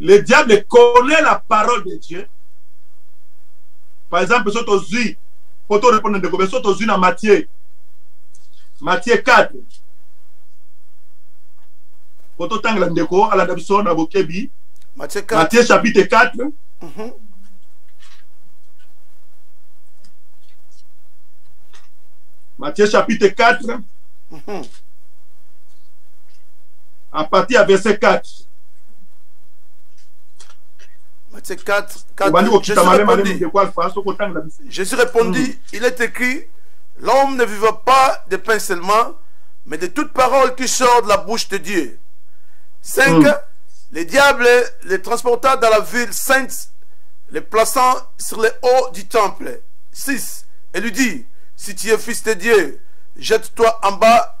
[SPEAKER 3] Le diable connaît la parole de Dieu.
[SPEAKER 2] Par exemple, soki tozwi mpo torepondre ndeko be soki tozwi na Matthieu Matthieu 4 mpo totangela ndeko alanda biso na bokebi
[SPEAKER 1] Matthieu 4.
[SPEAKER 2] Matthieu chapitre 4
[SPEAKER 1] Mhm.
[SPEAKER 2] Matthieu chapitre 4
[SPEAKER 1] Mhm.
[SPEAKER 2] à partir de verset 4
[SPEAKER 1] Jésus, répondit, il est écrit, l'homme ne vivra pas de pain seulement, mais de toute parole qui sort de la bouche de Dieu. 5.
[SPEAKER 2] Hmm.
[SPEAKER 1] Les Le diable les transporta dans la ville sainte, les plaçant sur les hauts du temple. 6. Et lui dit, si tu es fils de Dieu, jette-toi en bas,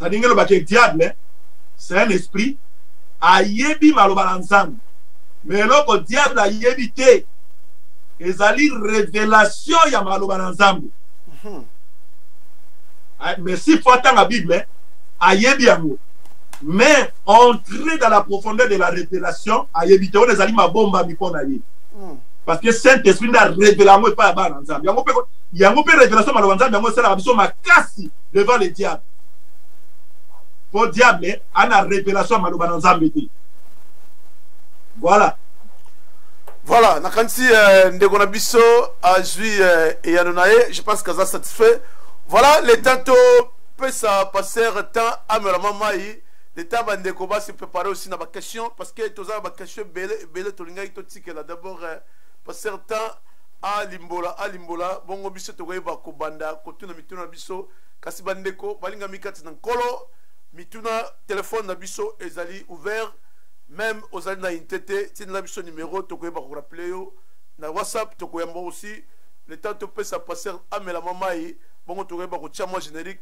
[SPEAKER 2] alingi eloba ke diable c'est un esprit ayebi maloba na nzambe me eloko diable ayebi te ezali révélation ya maloba na nzambe
[SPEAKER 1] mhm.
[SPEAKER 2] ah, mais si fo atanga bible ayebi yango mais entrer dans la profondeur de la révélation ayebi te wana ezali mabombami mpo na ye
[SPEAKER 1] mhm.
[SPEAKER 2] parce que saint esprit nde arévela yango epai ya bana nzambe yango mpe yango mpe révélation maloba nzambe yango esalaka biso makasi devant le diable mpo diable ana révélation ya maloba na nzambe te voilà
[SPEAKER 1] voilà nakanisi euh, ndeko na biso azwi euh, eyano na ye je pense kaza satisfait voilà le temps topesa passer temps amelama mai le temps bandeko basi prépare aussi na baquestion parce que toza na baquestion ebele ebele tolingaki totikela d'abord euh, passer temps alimbola alimbola bongo biso tokoyeba kobanda kotuna mituna na biso kasi bandeko balingami kati na nkolo mituna telefone na biso ezali ouvert meme ozali na inte te tindela biso nimero tokoyeba koraple yo na whatsapp tokoyamba aussi le temps topesa paster amelama mai bongo tokoyeba kotya mwa générique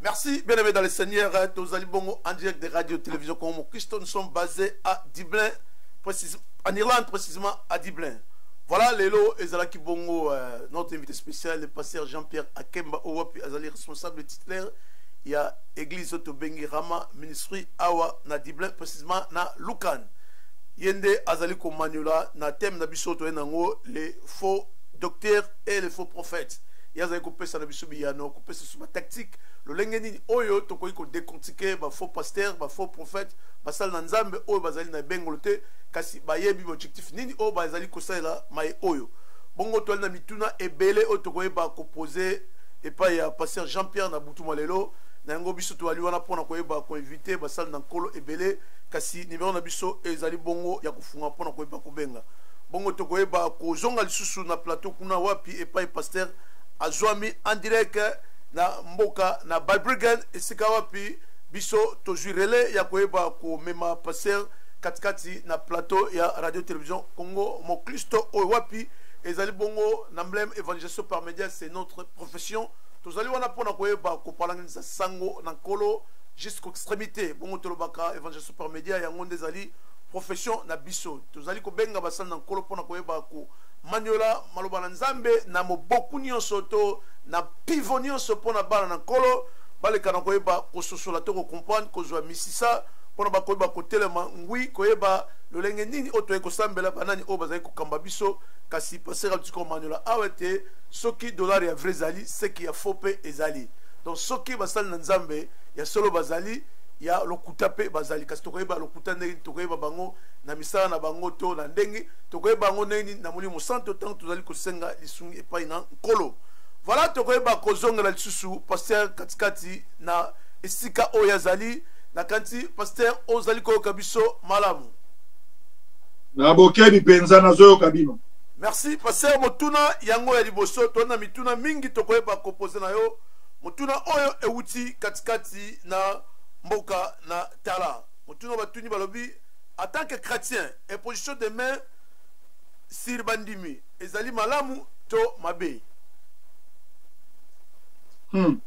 [SPEAKER 1] Merci, bien aimé dans le Seigneur. Tozali Bongo en direct de Radio Télévision Congo Christo. Nous sommes basés à Dublin, précisément, en Irlande, précisément à Dublin. Voilà, Lelo Ezalaki Bongo, euh, notre invité spécial, le pasteur Jean-Pierre Akemba Owapi Azali, responsable titulaire. Il y a Église Otobengi Rama, ministry Awa, na Dublin, précisément na Lucan. Yende Azali Komanyola, na thème na biso les faux docteurs et les faux prophètes. Yazali Kopesa na biso biyano mpe susu batactique lolenge nini oyo tokoki kodecontike bafaux pasteur bafaux prophète basali na nzambe oyo bazali na ebengolo te kasi bayebi baobjectif nini oyo bazali kosalela maye oyo bongo toali na mituna ebele oyo tokoyeba kopose epai ya pasteur jean pierre na butuma lelo na yango biso toali wana mpo na koyeba koinvite basali na nkolo ebele kasi nimero na biso ezali bongo ya kofunga mpo na koyeba kobenga bongo tokoyeba kozonga lisusu na plateau kuna wapi epai pasteur azwami en direct na mboka na balbriggen esika wapi biso tozwi relais ya koyeba komema passer katikati na plateau ya radio télévision congo moklisto oyo wapi ezali bongo na mbleme évangélisation par média c'est notre profession tozali wana mpo na koyeba kopalanganisa sango na nkolo jusqu'au extrémité bongo tolobaka évangélisation par média yango nde ezali profession na biso tozali kobenga basali na nkolo mpo na koyeba ko manyola maloba na nzambe na moboku nyonso to na pivo nyonso mpo na bana na nkolo baleka na koyeba kososola to kocomprendre kozwa misisa mpo na bakoyeba kotelema ngwi koyeba lolenge nini oyo toyei kosambela banani oyo bazali kokamba biso kasi pasera luti komanyola awa ete soki dollar ya vrai ezali seki ya faux mpe ezali donc soki basali na nzambe ya solo bazali ya lokuta mpe bazali kasi tokoyeba lokuta ndenge tokoyeba bango na misala na bango to na ndenge tokoyeba yango ndenge nini na molimo santo ntango tozali kosenga lisungi epai na nkolo vala tokoyeba kozongela lisusu paster katikati na esika oyo azali nakanisi paster ozali koyoka biso malamu
[SPEAKER 2] na bokebi mpenza nazoyoka bino
[SPEAKER 1] merci paster motuna yango ya liboso toyei na mituna mingi tokoyeba kopose na yo motuna oyo euti katikati na mboka na tala motuna batuni balobi en tant que chrétien imposition de main sur bandimi ezali malamu to mabe
[SPEAKER 2] hmm.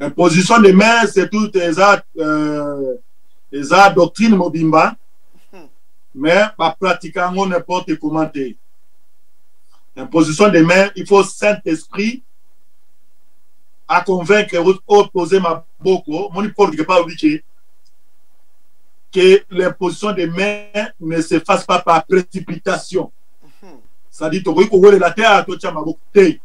[SPEAKER 2] imposition de main c'est tout eza euh, eza doctrine mobimba
[SPEAKER 1] hmm.
[SPEAKER 2] mais bapratika yango n'importe comment te imposition de main il faut saint esprit à convaincre ou opposer ma Boko, mon Paul quelque part dit que, que l'imposition des mains ne se fasse pas par précipitation.
[SPEAKER 1] Mhm.
[SPEAKER 2] Ça dit, tokoki kowelela te aya totya maboko te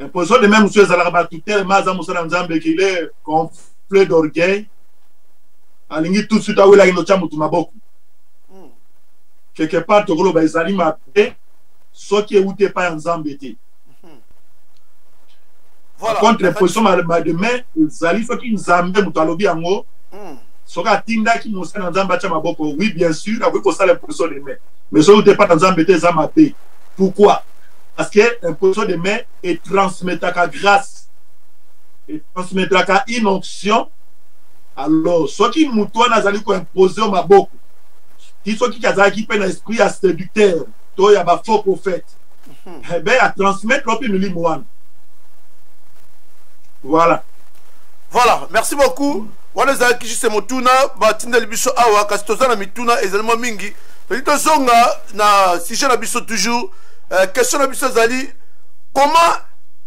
[SPEAKER 2] imposition des mains mosusu ezalaka bato telema aza mosala nzambe qu'il est confle d'orgueil alingi tout de suite awelaki notya motu maboko
[SPEAKER 1] mhm.
[SPEAKER 2] quelque part tokoloba ezali mabe soki euti epai ya nzambe te
[SPEAKER 1] voilà.
[SPEAKER 2] contre position maloba de mai ezali soki nzambe moto alobi yango
[SPEAKER 1] hmm.
[SPEAKER 2] soki atindaki mosali na nzambe atya maboko oui bien sûr akoki kosala imposition de mai mais soki ote epai na nzambe te eza mabe pourquoi parce que imposition de mai etransmetaka grâce etransmetaka une onction alors soki moto wana azali koimpose yo maboko ti soki azalaki mpe na esprit ya séducteur to ya bafaux prophète eh ben a transmettre wapi milimo wana voilà
[SPEAKER 1] voilà merci beaucoup wana ezalaki juste motuna batindeli biso awa kasi toza na mituna ezali mwa mingi toki tozonga na sujet na biso toujours euh, question na biso ezali comment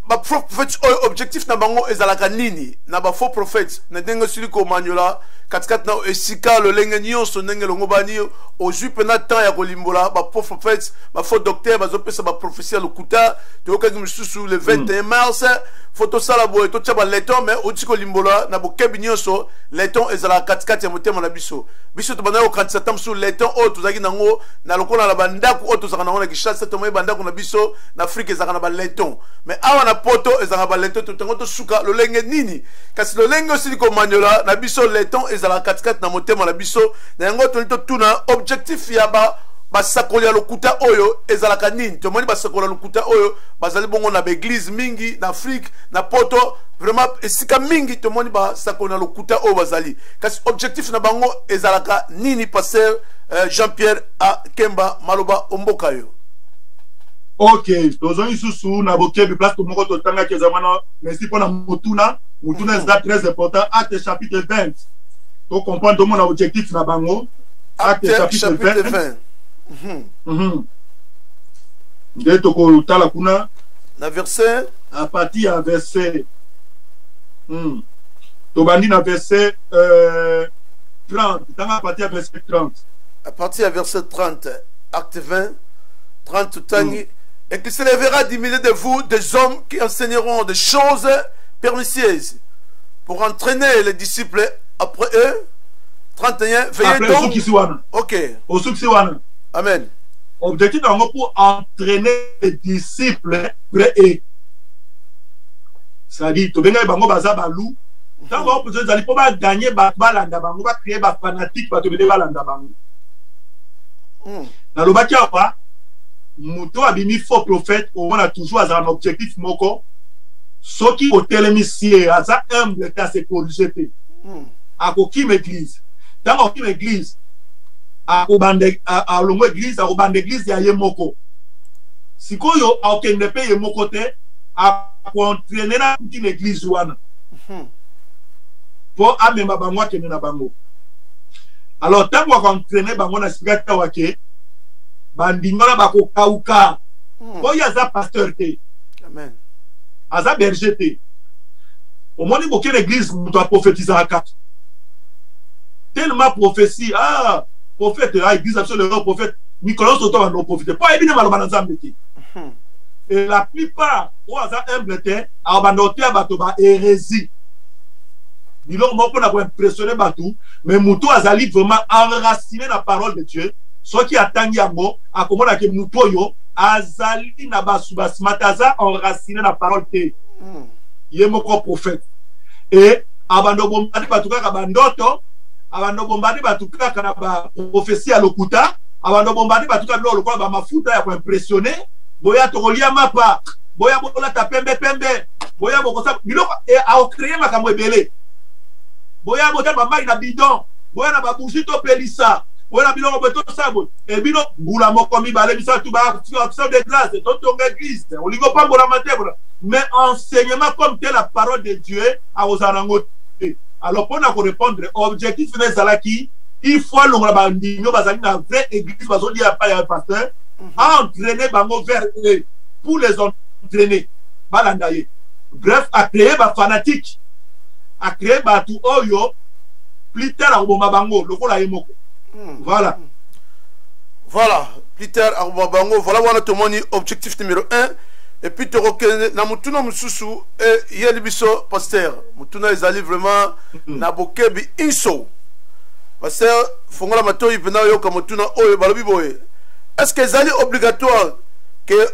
[SPEAKER 1] bafaux prophète oyo objectif na bango ezalaka nini na bafaux prophète na ndenge osili komanyola katikati na esika lolenge nyonso ndenge elongobani ozwi mpena temps ya kolimbola bafaux prophète ba faux docteur bazopesa ba prophétie ya lokuta toyokaki mosusu le 21 mm. mars fo tosala boye totya baleton mais outi kolimbola na bokebi nyonso leton ezalaka katikati ya motema na biso biso tobandaki kokanisa ta mosusu leton oyo tozalaki nango na lokola na bandako oyo tozalaka nango na kinshasa tomoni bandako na biso na afrika ezalaka na baleton mais awa na poto ezalaka na baleton totango tosuka lolenge nini kasi lolenge osili komanyola na biso leton ezalaka katikati na motema na biso na yango toli totuna objectif ya ba basakoli ya lokuta oyo ezalaka nini tomoni basakoli ya lokuta oyo bazali bongo na baeglize mingi na afrike na poto vraiment esika mingi tomoni basakoli na lokuta oyo bazali kasi objectif na bango ezalaka nini pasteur euh, jean pierre akemba maloba omboka yo
[SPEAKER 2] ok tozwa lisusu na bokebi place to moko totangaki eza wana merci mpo na motuna motuna eza très important acte chapitre 20 tocomprendre tomona objectif na bango Acte chapitre 20.
[SPEAKER 1] Mhm.
[SPEAKER 2] Mhm. nde tokotala kuna
[SPEAKER 1] na verset
[SPEAKER 2] à partir ya verset hmm. tobandi na verset euh, 30 tanga à partir ya verset 30
[SPEAKER 1] à partir ya verset 30 acte 20 30 totangi hmm. et qu'il se lèvera du milieu de vous des hommes qui enseigneront des choses pernicieuses pour entraîner les disciples après eux 31 veillez donc
[SPEAKER 2] osukisi wana
[SPEAKER 1] ok
[SPEAKER 2] osukisi wana
[SPEAKER 1] amen
[SPEAKER 2] objectif na yango pour entraîner les disciples vrai et c'est-à-dire tobengaki bango baza balou ntango bango mpenza ezali mpo baganye bato balanda bango bacreye bafanatike bato ebele balanda bango
[SPEAKER 1] hmm.
[SPEAKER 2] nalobaki awa moto abimi faux prophète omona toujours azala na objectif moko soki otelemisi ye aza humble te ase corrige te
[SPEAKER 1] hmm.
[SPEAKER 2] akokima eglize ntango akokima eglize akobanda alongwa eglize akobanda eglize ya ye moko sikoyo akokende mpe ye moko te akoentraine na ntina eglize wana
[SPEAKER 1] mhm.
[SPEAKER 2] mpo amema bango akende na bango alors ntango akoentraine bango na sika tawa ke bandimana bakokauka mhm. oyo aza pasteur te aza berger te omoni bokende eglise moto aprofetizaka kaka tellement prophetie ah prophète ah eglise na biso lelo prophète mikolo nyonso to bando profite mpo ayebi nde maloba na nzambe te
[SPEAKER 1] hmm.
[SPEAKER 2] et la plupart oyo aza humble te akobanda koteya bato ba hérésie biloko moko mpona koimpressionne bato mais motu azali vraiment enraciné na parole de dieu soki atangi yango akomona ke motu oyo azali na basubasima te aza enraciné na parole te
[SPEAKER 1] hmm.
[SPEAKER 2] ye moko prophète e abanda obombani bato kaka bandoto abanda obombani bato kaka na baprofesi ya lokuta abanda obombani bato kaka biloko lokola bamafuta ya koimpressione boya tokolia mapa boya bolata pembe pembe boya bokosa biloko e aocreye makambo ebele boya botya bamai na bidon boya na babusi topelisa boya na biloko boye tosala boye e bino mbula moko mibale misatu baso de glace totonga eglise olingi opambolama te mais enseignement comme te la parole de dieu akozala nango te alors mpo na korépondre objectif na ezalaki il faut alongola bandimio bazali na vraie église bazolia epai ya pasteur mhm. aentraîne bango vers e pour les entraîner balanda ye bref acreye bafanatique acreye bato oyo plus tard akoboma bango lokola ye moko
[SPEAKER 1] hmm.
[SPEAKER 2] voilà hmm.
[SPEAKER 1] voilà plus tard akoboma bango voilà wana tomoni objectif numéro 1 epuis tokokende na motuna mosusu eyeli eh, biso paster motuna ezali vraiment mm. na bokebi inso paster fongola matoi mpena oyoka motuna oyo balobi boye est ce que ezali obligatoire ke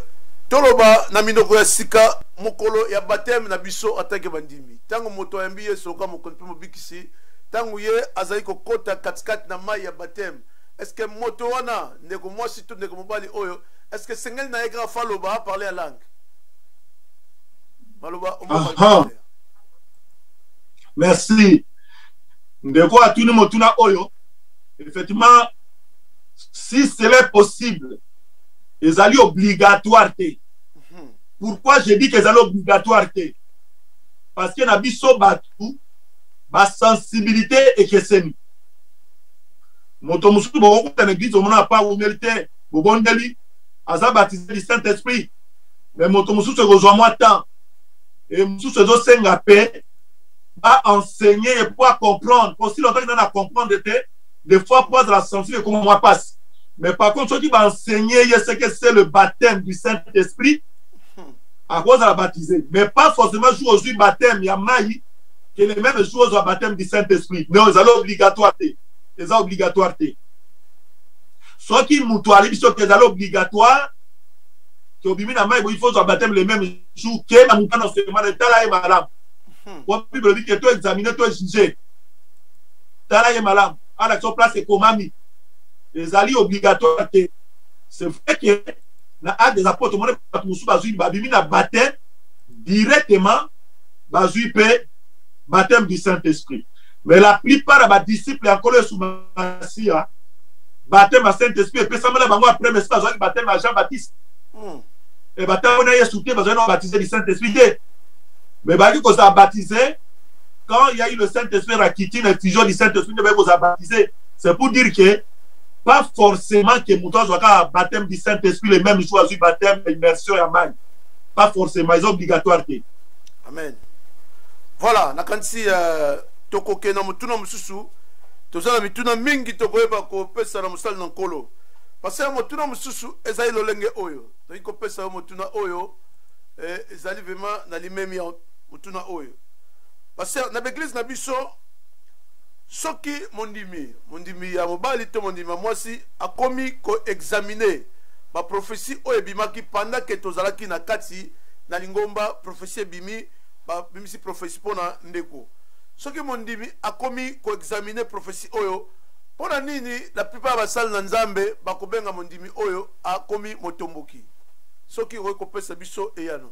[SPEAKER 1] toloba na minoko ya sika mokolo ya bateme na biso atanke bandimi ntango moto ayambi yesu lokola mokonzi mpe mobikisi ntango ye azali kokɔta katikati na mai ya bateme est ce que moto wana ndeko mwasi to ndeko mobali oyo est ce que esengeli na ye kaka fa aloba parle ya langue maloba
[SPEAKER 2] merci ndeko atuni motuna oyo effectivement si cela est possible ezali obligatoire te mhm. pourquoi je dis que ezali obligatoire te parce que na biso bato basensibilité ekeseni moto mosusu bokokutana eglise omona apa wumeli te bobondeli aza baptise du saint esprit me moto mosusu ekozwa mwa temps e mosusu ezosenga mpe baenseigne ye mpo acomprendre mpo si lotaki nani acomprendre te des fois mpo azala sensible ekoma mwa mpasi mais par contre soki baenseigne ye seke se le baptême du saint esprit akozala baptise mais pas forcément jour ozwi baptême ya mai que le même jour ozwa baptême du saint esprit non ezali obligatoire te eza obligatoire te soki moto alebi soki ezali obligatoire tobimi na mai boyi fozwa bateme le même jour ke na mokano semana etala ye malamu hmm. po bible elobi ke to examine to juge tala ye malamu ala so place ekomami ezali obligatoire te c'est vrai que na acte des apôtres omoni bato mosusu bazwi babimi na baptême directement bazwi mpe baptême du saint esprit mais la plupart ya badisciple ya nkolo yesu masiya batema saint esprit epesamela na bango après mesi bazwaki batema ya jean baptiste
[SPEAKER 1] hmm.
[SPEAKER 2] e batango na yesu te bazwaki na baptise du saint esprit te mais bayaki kozala baptise quand il y a eu le saint esprit rakiti na fusion du saint esprit nde bayaki kozala baptise c'est pour dire que pas forcément que moto azwa kaka baptême du saint esprit le même jour azwi baptême immersion ya mai pas forcément eza obligatoire te
[SPEAKER 1] amen voilà nakanisi uh, tokoke na motuna mosusu toza na mituna mingi tokoyeba kopesa na mosali na nkolo parce ya motuna mosusu ezali lolenge oyo toki kopesa yo motuna oyo eh, ezali vraimen na limemi ya motuna oyo parce na baeglise na biso soki mondimi mondimi ya mobali to mondimi ya mwasi akomi koexamine baprofesi oyo ebimaki pandake tozalaki na kati na lingomba profesi ebimi babimisi profesi mpo na ndeko soki mondimi akomi koexamine profesi oyo mpo na nini la plupart ya basali na nzambe bakobenga mondimi oyo akomi motomboki soki okoki kopesa biso eyano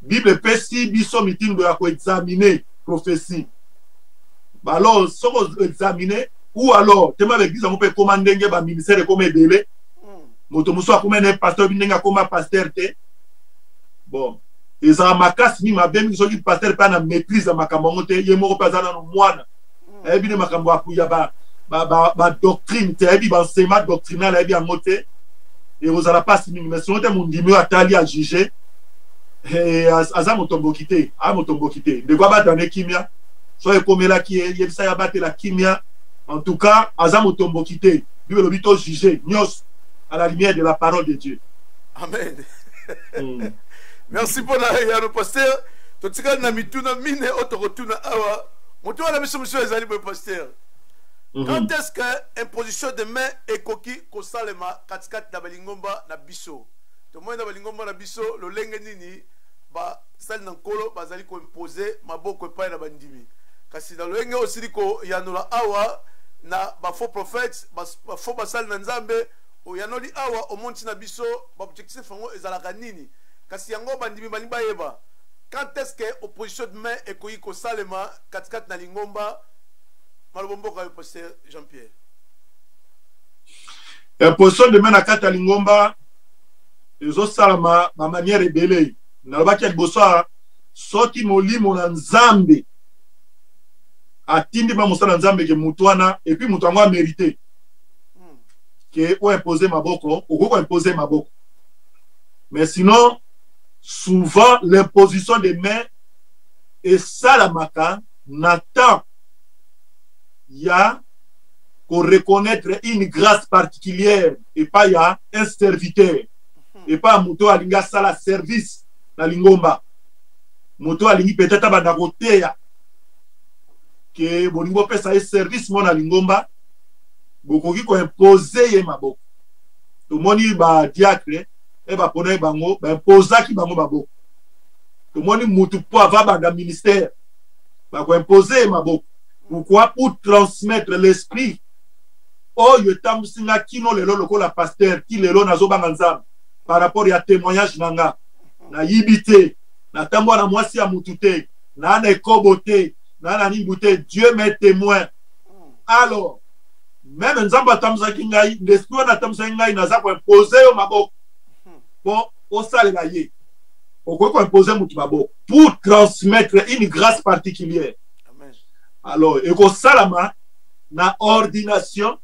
[SPEAKER 2] bible epesi biso mitindo ya koexamine prophetie alors soki oexamine ou alors tema baeglise yango mpe ekóma ndenge baministère ekóma ebele hmm. moto mosusu akóma ene pasteur bi ndenge akóma pasteur te bon ezala makasi mingi mabe mingi soki pasteur mpe ana maîtrise ya makambo yango te ye moko mpe aza nano mwana ayebi ne makambo akuya ba ba ba, ba doctrine te ayebi ba enseignement doctrinal ayebi yango te ekozala mpasi mingi mais soki te mondimi oyo atali ajuge eh, aza motomboki te a motomboki te ndeko abata ne kimia so ekomelaki ye yebisa ye abatela kimia en tout cas aza motomboki te bible elobi to juge nyonso à la lumière de la parole de dieu
[SPEAKER 1] amen mm. merci mpona yano paster totikali na mituna mine oyo tokotuna awa motuya na biso mosusu ezali boye pasteur mhm. quand est ce que imposition de main ekoki kosalema katikati na balingomba na biso tomoni na balingomba na biso lolenge nini basali na nkolo bazali koimpose maboko epai na bandimi kasi na lolenge oyo osili koyanola awa na bafaux prophète bafaux basali na nzambe oyanoli awa omonisi na biso baobjectif yango ezalaka nini kasi yango bandimi balingi bayeba Quand est-ce que opposition de main ekoki kosalema katikati na lingomba maloba mboka yo pasteur Jean Pierre
[SPEAKER 2] ya position demain na kati ya lingomba ezosalama bamaniere ebele nalobaki ya liboso a soki molimo na nzambe atindi bamosala ya nzambe ke motu wana epuis moto yango amerite ke oimpose maboko okoki koimpose maboko mais sinon souvent l'imposition de main esalamaka na temps ya koreconnaitre une grâce particulière epai ya un serviteur mhm. epai ya moto oyo alingi asala service na lingomba moto oyo alingi peut-être abanda koteya ke bolingi bopesa ye service moko na lingomba bokoki koimpose ye maboko tomoni badiacre e baponaki bango baimpozaki bango maboko tomoni mutu mpo ava banda ministère bakoimpose ye maboko pourquoi pour transmettre l'esprit oyo etambwisi nga kino lelo lokola paster ti lelo nazobanga nzambe par rapport ya témoignage na nga nayibi te natambwa na mwasi ya mutu te naa na ekobo te naa na nimbu te dieu me témoin alors meme nzambe atambusaki ngai ndesprit wana atambusaki ngai naza koimpose yo maboko mpo hmm. osalela ye okoki koimpose motu maboko pour transmettre une grâce particulière alors ekosalama na ordination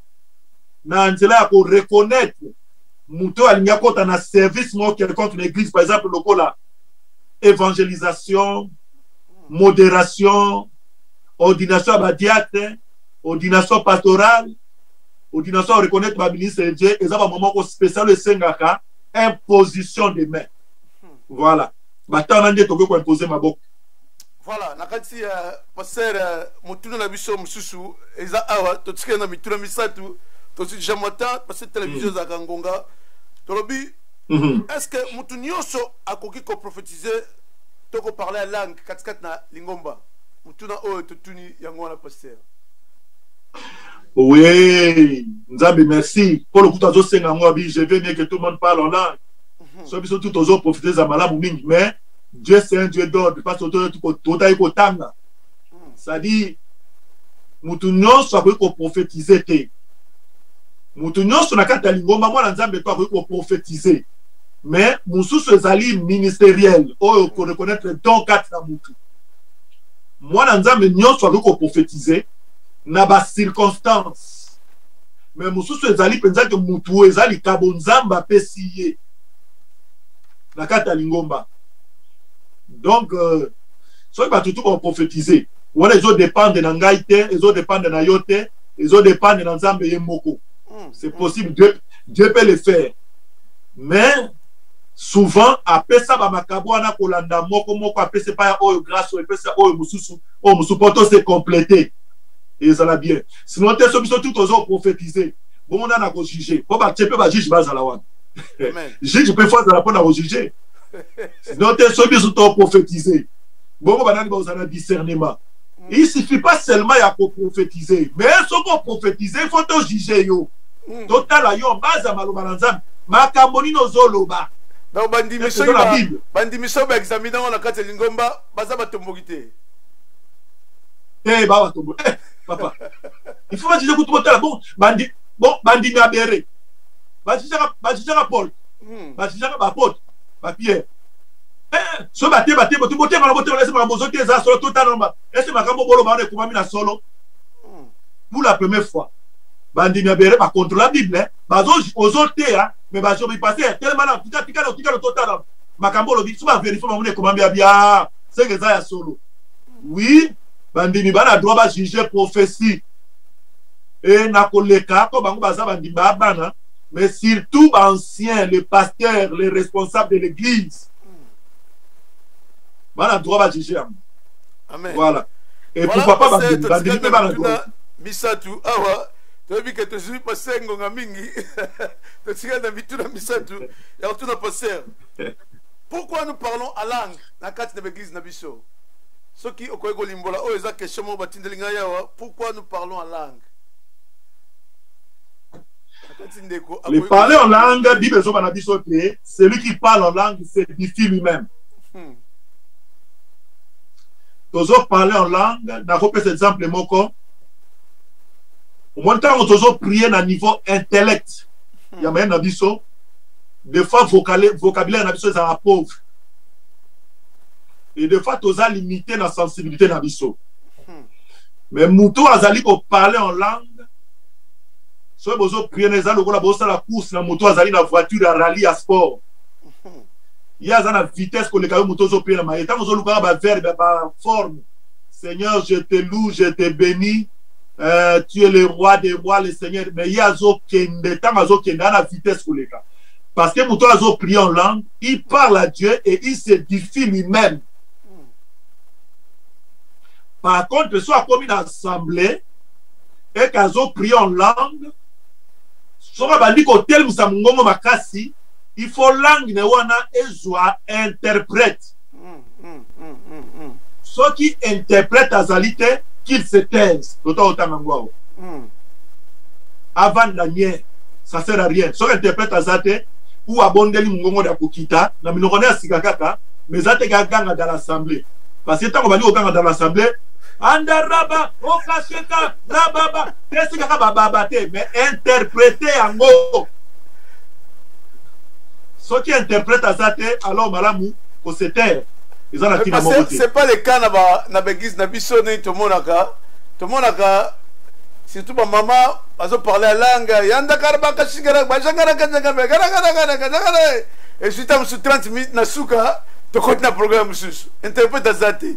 [SPEAKER 2] na nzela ya koreconnaitre moto oyo alingi akota na service moko quelconque na église par exemple lokola évangélisation hmm. modération ordination ya badiatre ordination pastorale ordination reconnaître ba ministre je eza ba moment ko spécial esengaka imposition de main voilà batana nde tokoki ko imposer maboko
[SPEAKER 1] voilà na kati ya euh, pasteur euh, motuna na biso mosusu eza awa totikali na mituna misato tozwi deja mwa temps parce que télévision mm. ezalaka ngonga tolobi
[SPEAKER 2] mm-hmm.
[SPEAKER 1] est ce que motu nyonso akoki koprophétise to koparle ya langue katikati na lingomba motuna oyo totuni yango wana paster
[SPEAKER 2] oui nzambe merci mpo lokuta azosenga yango abi je vais bien que tout le monde parle en langue mhm. so biso tout tozoprofite eza malamu mingi mais dieu c'est un dieu d'ordre parce que totaki kotanga mhm. c'est-à-dire moto nyonso akoki koprofetize te moto nyonso na kati ya lingomba mwana nzambe to akoki koprofetize mais mosusu ezali ministeriel oyo koreconnaitre don kati na motu mwana nzambe nyonso akoki koprofetize na bacirconstance me mosusu ezali mpenza ke motu oyo eza likabo nzambe apesi ye na kati ya lingomba donc euh, soki bato tu baprofetize wana ezodepende na ngai te ezodepende na yo te ezodepende na nzambe ye moko
[SPEAKER 1] hmm,
[SPEAKER 2] c'est hmm. possible dieu, dieu peut le faire mais souvent apesa bamakabo wana kolanda moko moko apesa epai ya oyo grâce oyo epesa oyo mosusu oyo mosusu mpo tose complete ezala bien sino te so biso tu tozo prophétise bongo nana kojuge mpo batie mpe bajuge bazala wana juge mpe fo azala mpo na kojuge sino te so biso to prophétise bongo banani bakozala na discernement il suffit pas seulement ya koprofetize mais soki oprofetize il faut tojuge yo
[SPEAKER 1] mm.
[SPEAKER 2] totala yo baza maloba na nzambe makambo nini ozoloba
[SPEAKER 1] donc bandimisa yo baexamine yango na kati ya lingomba baza batomboki te
[SPEAKER 2] te eh, ba batomboki eh, papa il faut bajuge kutu botala bon bandi bon bandimi abere bajujaka paul
[SPEAKER 1] hmm.
[SPEAKER 2] bajujaka bapote bapierre eh, so bateba te bote boteba na boteba ese makambo ozoti eza solo totana namba ese makambo boloba wana ekomami na solo
[SPEAKER 1] hmm.
[SPEAKER 2] pour la première fois bandimi ya bere bacontrola bible eh. bazo ozoteya me bajobi passe telema na tika tika na tika na totana makambo olobi so baverifie mamona ekomami ya bia senge eza ya solo oui bandimi bana droit bajuge prophetie e na koleka mpo bango baza bandimi ba bana mais surtout ba anciens les pasteurs les responsables de l'église bana droit ba juger yango
[SPEAKER 1] amen
[SPEAKER 2] voilà et
[SPEAKER 1] voilà,
[SPEAKER 2] pourquoi pas bandimi mpe bana droit
[SPEAKER 1] misatu awa toyebi ke tozwi paster ngonga mingi totikali na mituna misatu ya kotuna paster pourquoi nous parlons à langue na kati na baeglise na biso soki okoki kolimbola oyo eza question moko batindeli ngai awa pourquoi nous parlons à langue
[SPEAKER 2] Le parler en langue, Bible ezoba na biso te, celui qui parle en langue s'édifie lui-même.
[SPEAKER 1] Hmm.
[SPEAKER 2] Tozo parler en langue, nakopesa exemple moko. Omoni ntango tozo prier na niveau intellect hmm. ya mayele na biso, des fois vocabulaire na biso ezalaka pauvre. Et des fois toza limité na sensibilité na biso. Hmm. Mais moto azali ko parler en langue soki bozo priere eza lokola bosala course na moto azali na voiture ya rallye ya sport ye aza na vitesse koleka yo moto ozo priere na maye ntango ozolukaka baverbe ya baforme seigneur je te loue je te bénis euh, tu es le roi des rois le seigneur mais ye azokende ntango azokende ana vitesse koleka parce que moto azo prie en langue il parle à dieu et il s'édifie lui-même par contre so akomi na assemblée eke azo prie en langue soki abandi kotelemisa mongongo makasi il faut langue na wana ezwa interprète
[SPEAKER 1] mm, mm, mm, mm, mm.
[SPEAKER 2] soki interprète azali te qu'il se taise lota otanga ngo awa
[SPEAKER 1] mm.
[SPEAKER 2] avanda nie ça sert à rien soki interprète aza te ou abondeli mongongo ya kokita na minoko na ya sika kaka mais eza te kaganga dans l'assemblée parce que ntango bandi koganga dans l'assemblée andaraba okasheka rababa pesi kaka bababa te mais interprete yango soki interprète aza te alors malamu kosetere eza na ntina moko te
[SPEAKER 1] c'est pas le cas na ba na baeglise na biso nini tomonaka tomonaka surtout bamama bazo parle alanga yandakarabakashikara bajangarakajangabegaragaragaragara esuita mosusu 30 minutes na suka tokoti na programme mosusu interprète aza te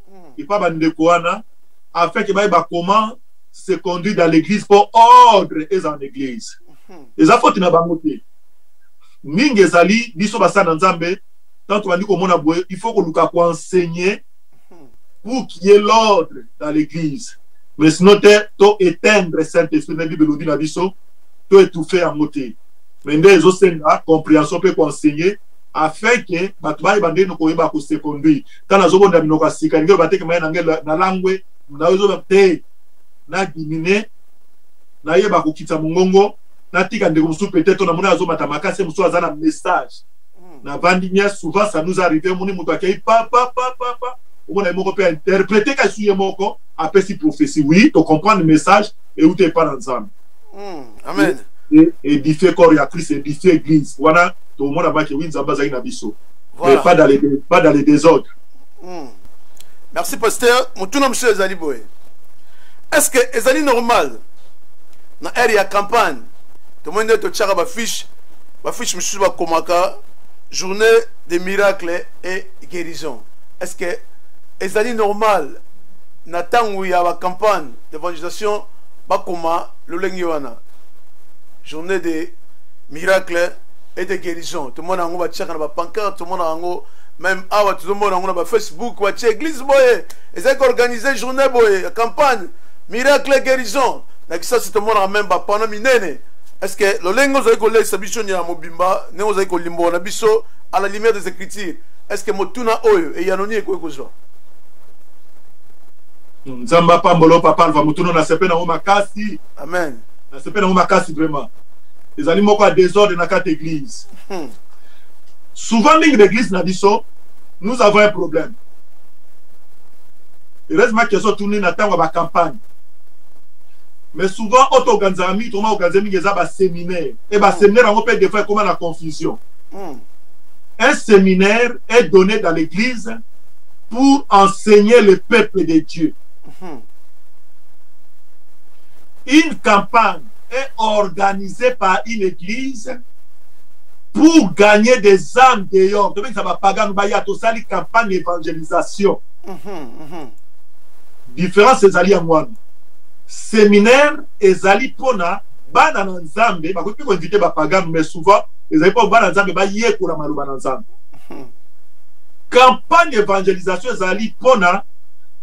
[SPEAKER 2] hmm. epa bandeko wana afin ke bayeba comment se conduire dans l'église mpo ordre ezala na église hmm. eza foti na bango te mingi ezali biso basali na nzambe ntango tobandi komona boye il faut koluka koenseigne hmm. pour qu'il y ait l'ordre dans l'église mais sinon te to éteindre saint esprit na bible elobi na biso to étouffe yango te mais nde ezosenga compréhension mpe koenseigne afin ke bato bayeba ndenge koyeba koseconduire ka nazobonda minoko ya sika elingi bateke maye nange na langwe nazoba te na dimine nayeba kokitisa mongongo natika ndeko mosusu peut-être namoni azomata makasi mosusu aza na message hmm. navandi nia souvent ça nous arrive omoni moto akei papapapapa omona ye moko mpe interprete kasi ye moko apesi prophétie oui tocomprendre message euta epai na nzambe
[SPEAKER 1] hmm, amen
[SPEAKER 2] édifie corps ya christ édifie église wana tomona bake wi nzambe azali na biso mais pas dans les, pas dans les désordres
[SPEAKER 1] hmm. merci pasteur motuna mosusu ezali boye est ce que ezali normal na aire ya campagne tomoni nde totyaka bafiche bafiche mosusu bakomaka journée de miracle et guérison est ce que ezali normal na ntango ya bacampagne d'évangélisation bakoma lolenge wana journée de miracle et de guérison tomona yango batiaka na bapancarte tomona yango même awa tozomona yango na bafacebook batie église boye ezali koorganize journée boye ya campagne miracle et guérison na kisasi tomonaka meme bapana minene est ce que lolenge ozali kolekisa biso nyama mobimba ndenge ozali kolimbola na biso à la lumière des écritures est ce que motuna oyo eyano nini ekoki kozwa
[SPEAKER 2] nzambe apambola yo papa alva motuno nasepe nango makasi
[SPEAKER 1] amen
[SPEAKER 2] nasepe nango makasi vraiment ezali moko ya desordre na kati église
[SPEAKER 1] hmm.
[SPEAKER 2] souvent mingi d'église na biso nous avons un problème heureusement ke ezotuni na ntango ya bacampagne mais souvent oyo toorganisaka mingi tokoma organise mingi eza baséminaire e baséminaire hmm. yango mpe defois ekoma na confusion
[SPEAKER 1] hmm.
[SPEAKER 2] un séminaire est donné dans l'église pour enseigner le peuple de Dieu.
[SPEAKER 1] Hmm.
[SPEAKER 2] Une campagne est organisée par une église pour gagner des âmes dehors. Donc, ça va pas gagner, il y a tout ça, les campagnes d'évangélisation.
[SPEAKER 1] Hmm, hmm,
[SPEAKER 2] Différence, c'est Ali à moi. Séminaire, et Ali Pona, bana na nzambe bakoki mpe koinvite bapagano mais souvent ezali mpo bana nzambe bayekola maloba na nzambe campagne evangelisation ezali mpona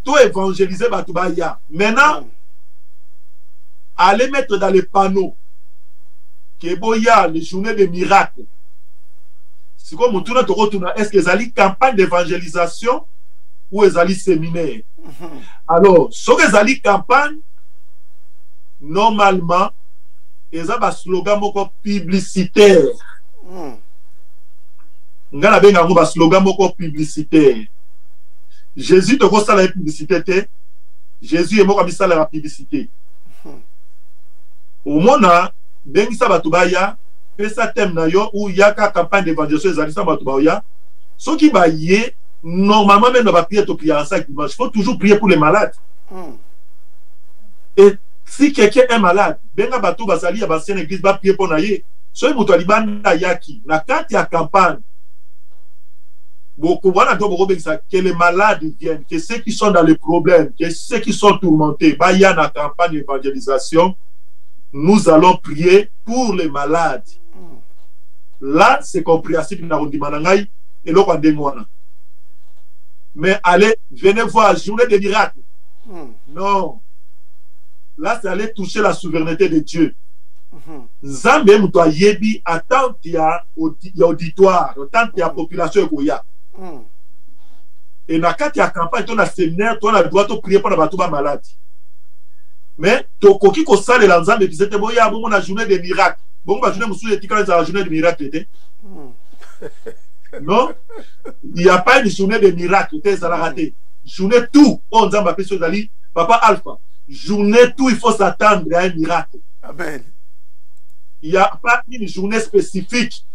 [SPEAKER 2] to évangéliser bato baya maintenant mm. allez mettre dans les panneaux ke boya les journées de miracle sikoyo motuna tokotuna est ce que ezali campagne d'évangélisation ou ezali séminaire mm-hmm. alors soki ezali campagne normalement eza baslogan moko publicitaire
[SPEAKER 1] mm.
[SPEAKER 2] nga nabenga yango baslogan moko publicitaire jésus tokosala ye publicité te jésus ye moko amisalaka publicité hmm. omona bengisa bato baya pesa teme na yo ou yaka campagne d'évangélisation ezalisa bato baoya soki baye normalement même na baprière toprière chaque dimanche faut toujours prier pour les malades
[SPEAKER 1] hmm.
[SPEAKER 2] et si quelqu'un est malade benga bato bazali ya bancienne église baprie mpo na ye soki moto ya libanda ayaki na kati ya campagne bokowana to bokobengisa que les malades viennent que ceux qui sont dans les problèmes que ceux qui sont tourmentés baya na campagne d'évangélisation nous allons prier pour les malades là c'est compréhensible na kondima na ngai eloko ya ndenge wana mais allez venez voir journée de miracle non là c'est aller toucher la souveraineté de dieu nzambe moto ayebi attente ya, ya auditoire attente ya population ekoya
[SPEAKER 1] mm.
[SPEAKER 2] e na kati ya campagne to na séminaire to na droit toprie mpo na bato bamaladi mais tokoki kosalela nzambe bize te boya bongo na journée de miracle bongo bajournée mosusu etikala ezala journée de miracle te
[SPEAKER 1] mm.
[SPEAKER 2] non il y a pas une journée de miracle te ezalaka te journée tout oyo nzambe apesi ezali papa alpha journée tout il faut s'attendre à un miracle
[SPEAKER 1] amen
[SPEAKER 2] il y a pas une journée spécifique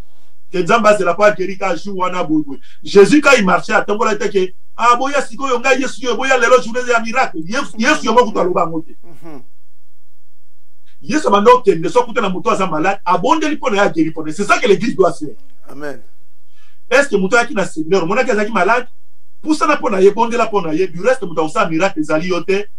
[SPEAKER 2] que nzambe azela mpo akeli ka jour wana boyeboye jésus ka imarche atambolaki te ke aboya ah, sikoyo ngai yesu yo eboya lelo journée ya miracle yesu yango kutu aloba yango te
[SPEAKER 1] mhm.
[SPEAKER 2] yesu abanda okende so kuta na moto aza malade abondeli mpo na ye ageli mpo na ye c'est ça que l'église doit faire
[SPEAKER 1] amen
[SPEAKER 2] est ce que moto ayaki na séminaire omonaki azalaki malade pusana mpo na ye bondela mpo na ye du reste moto akosala miracle ezali yo te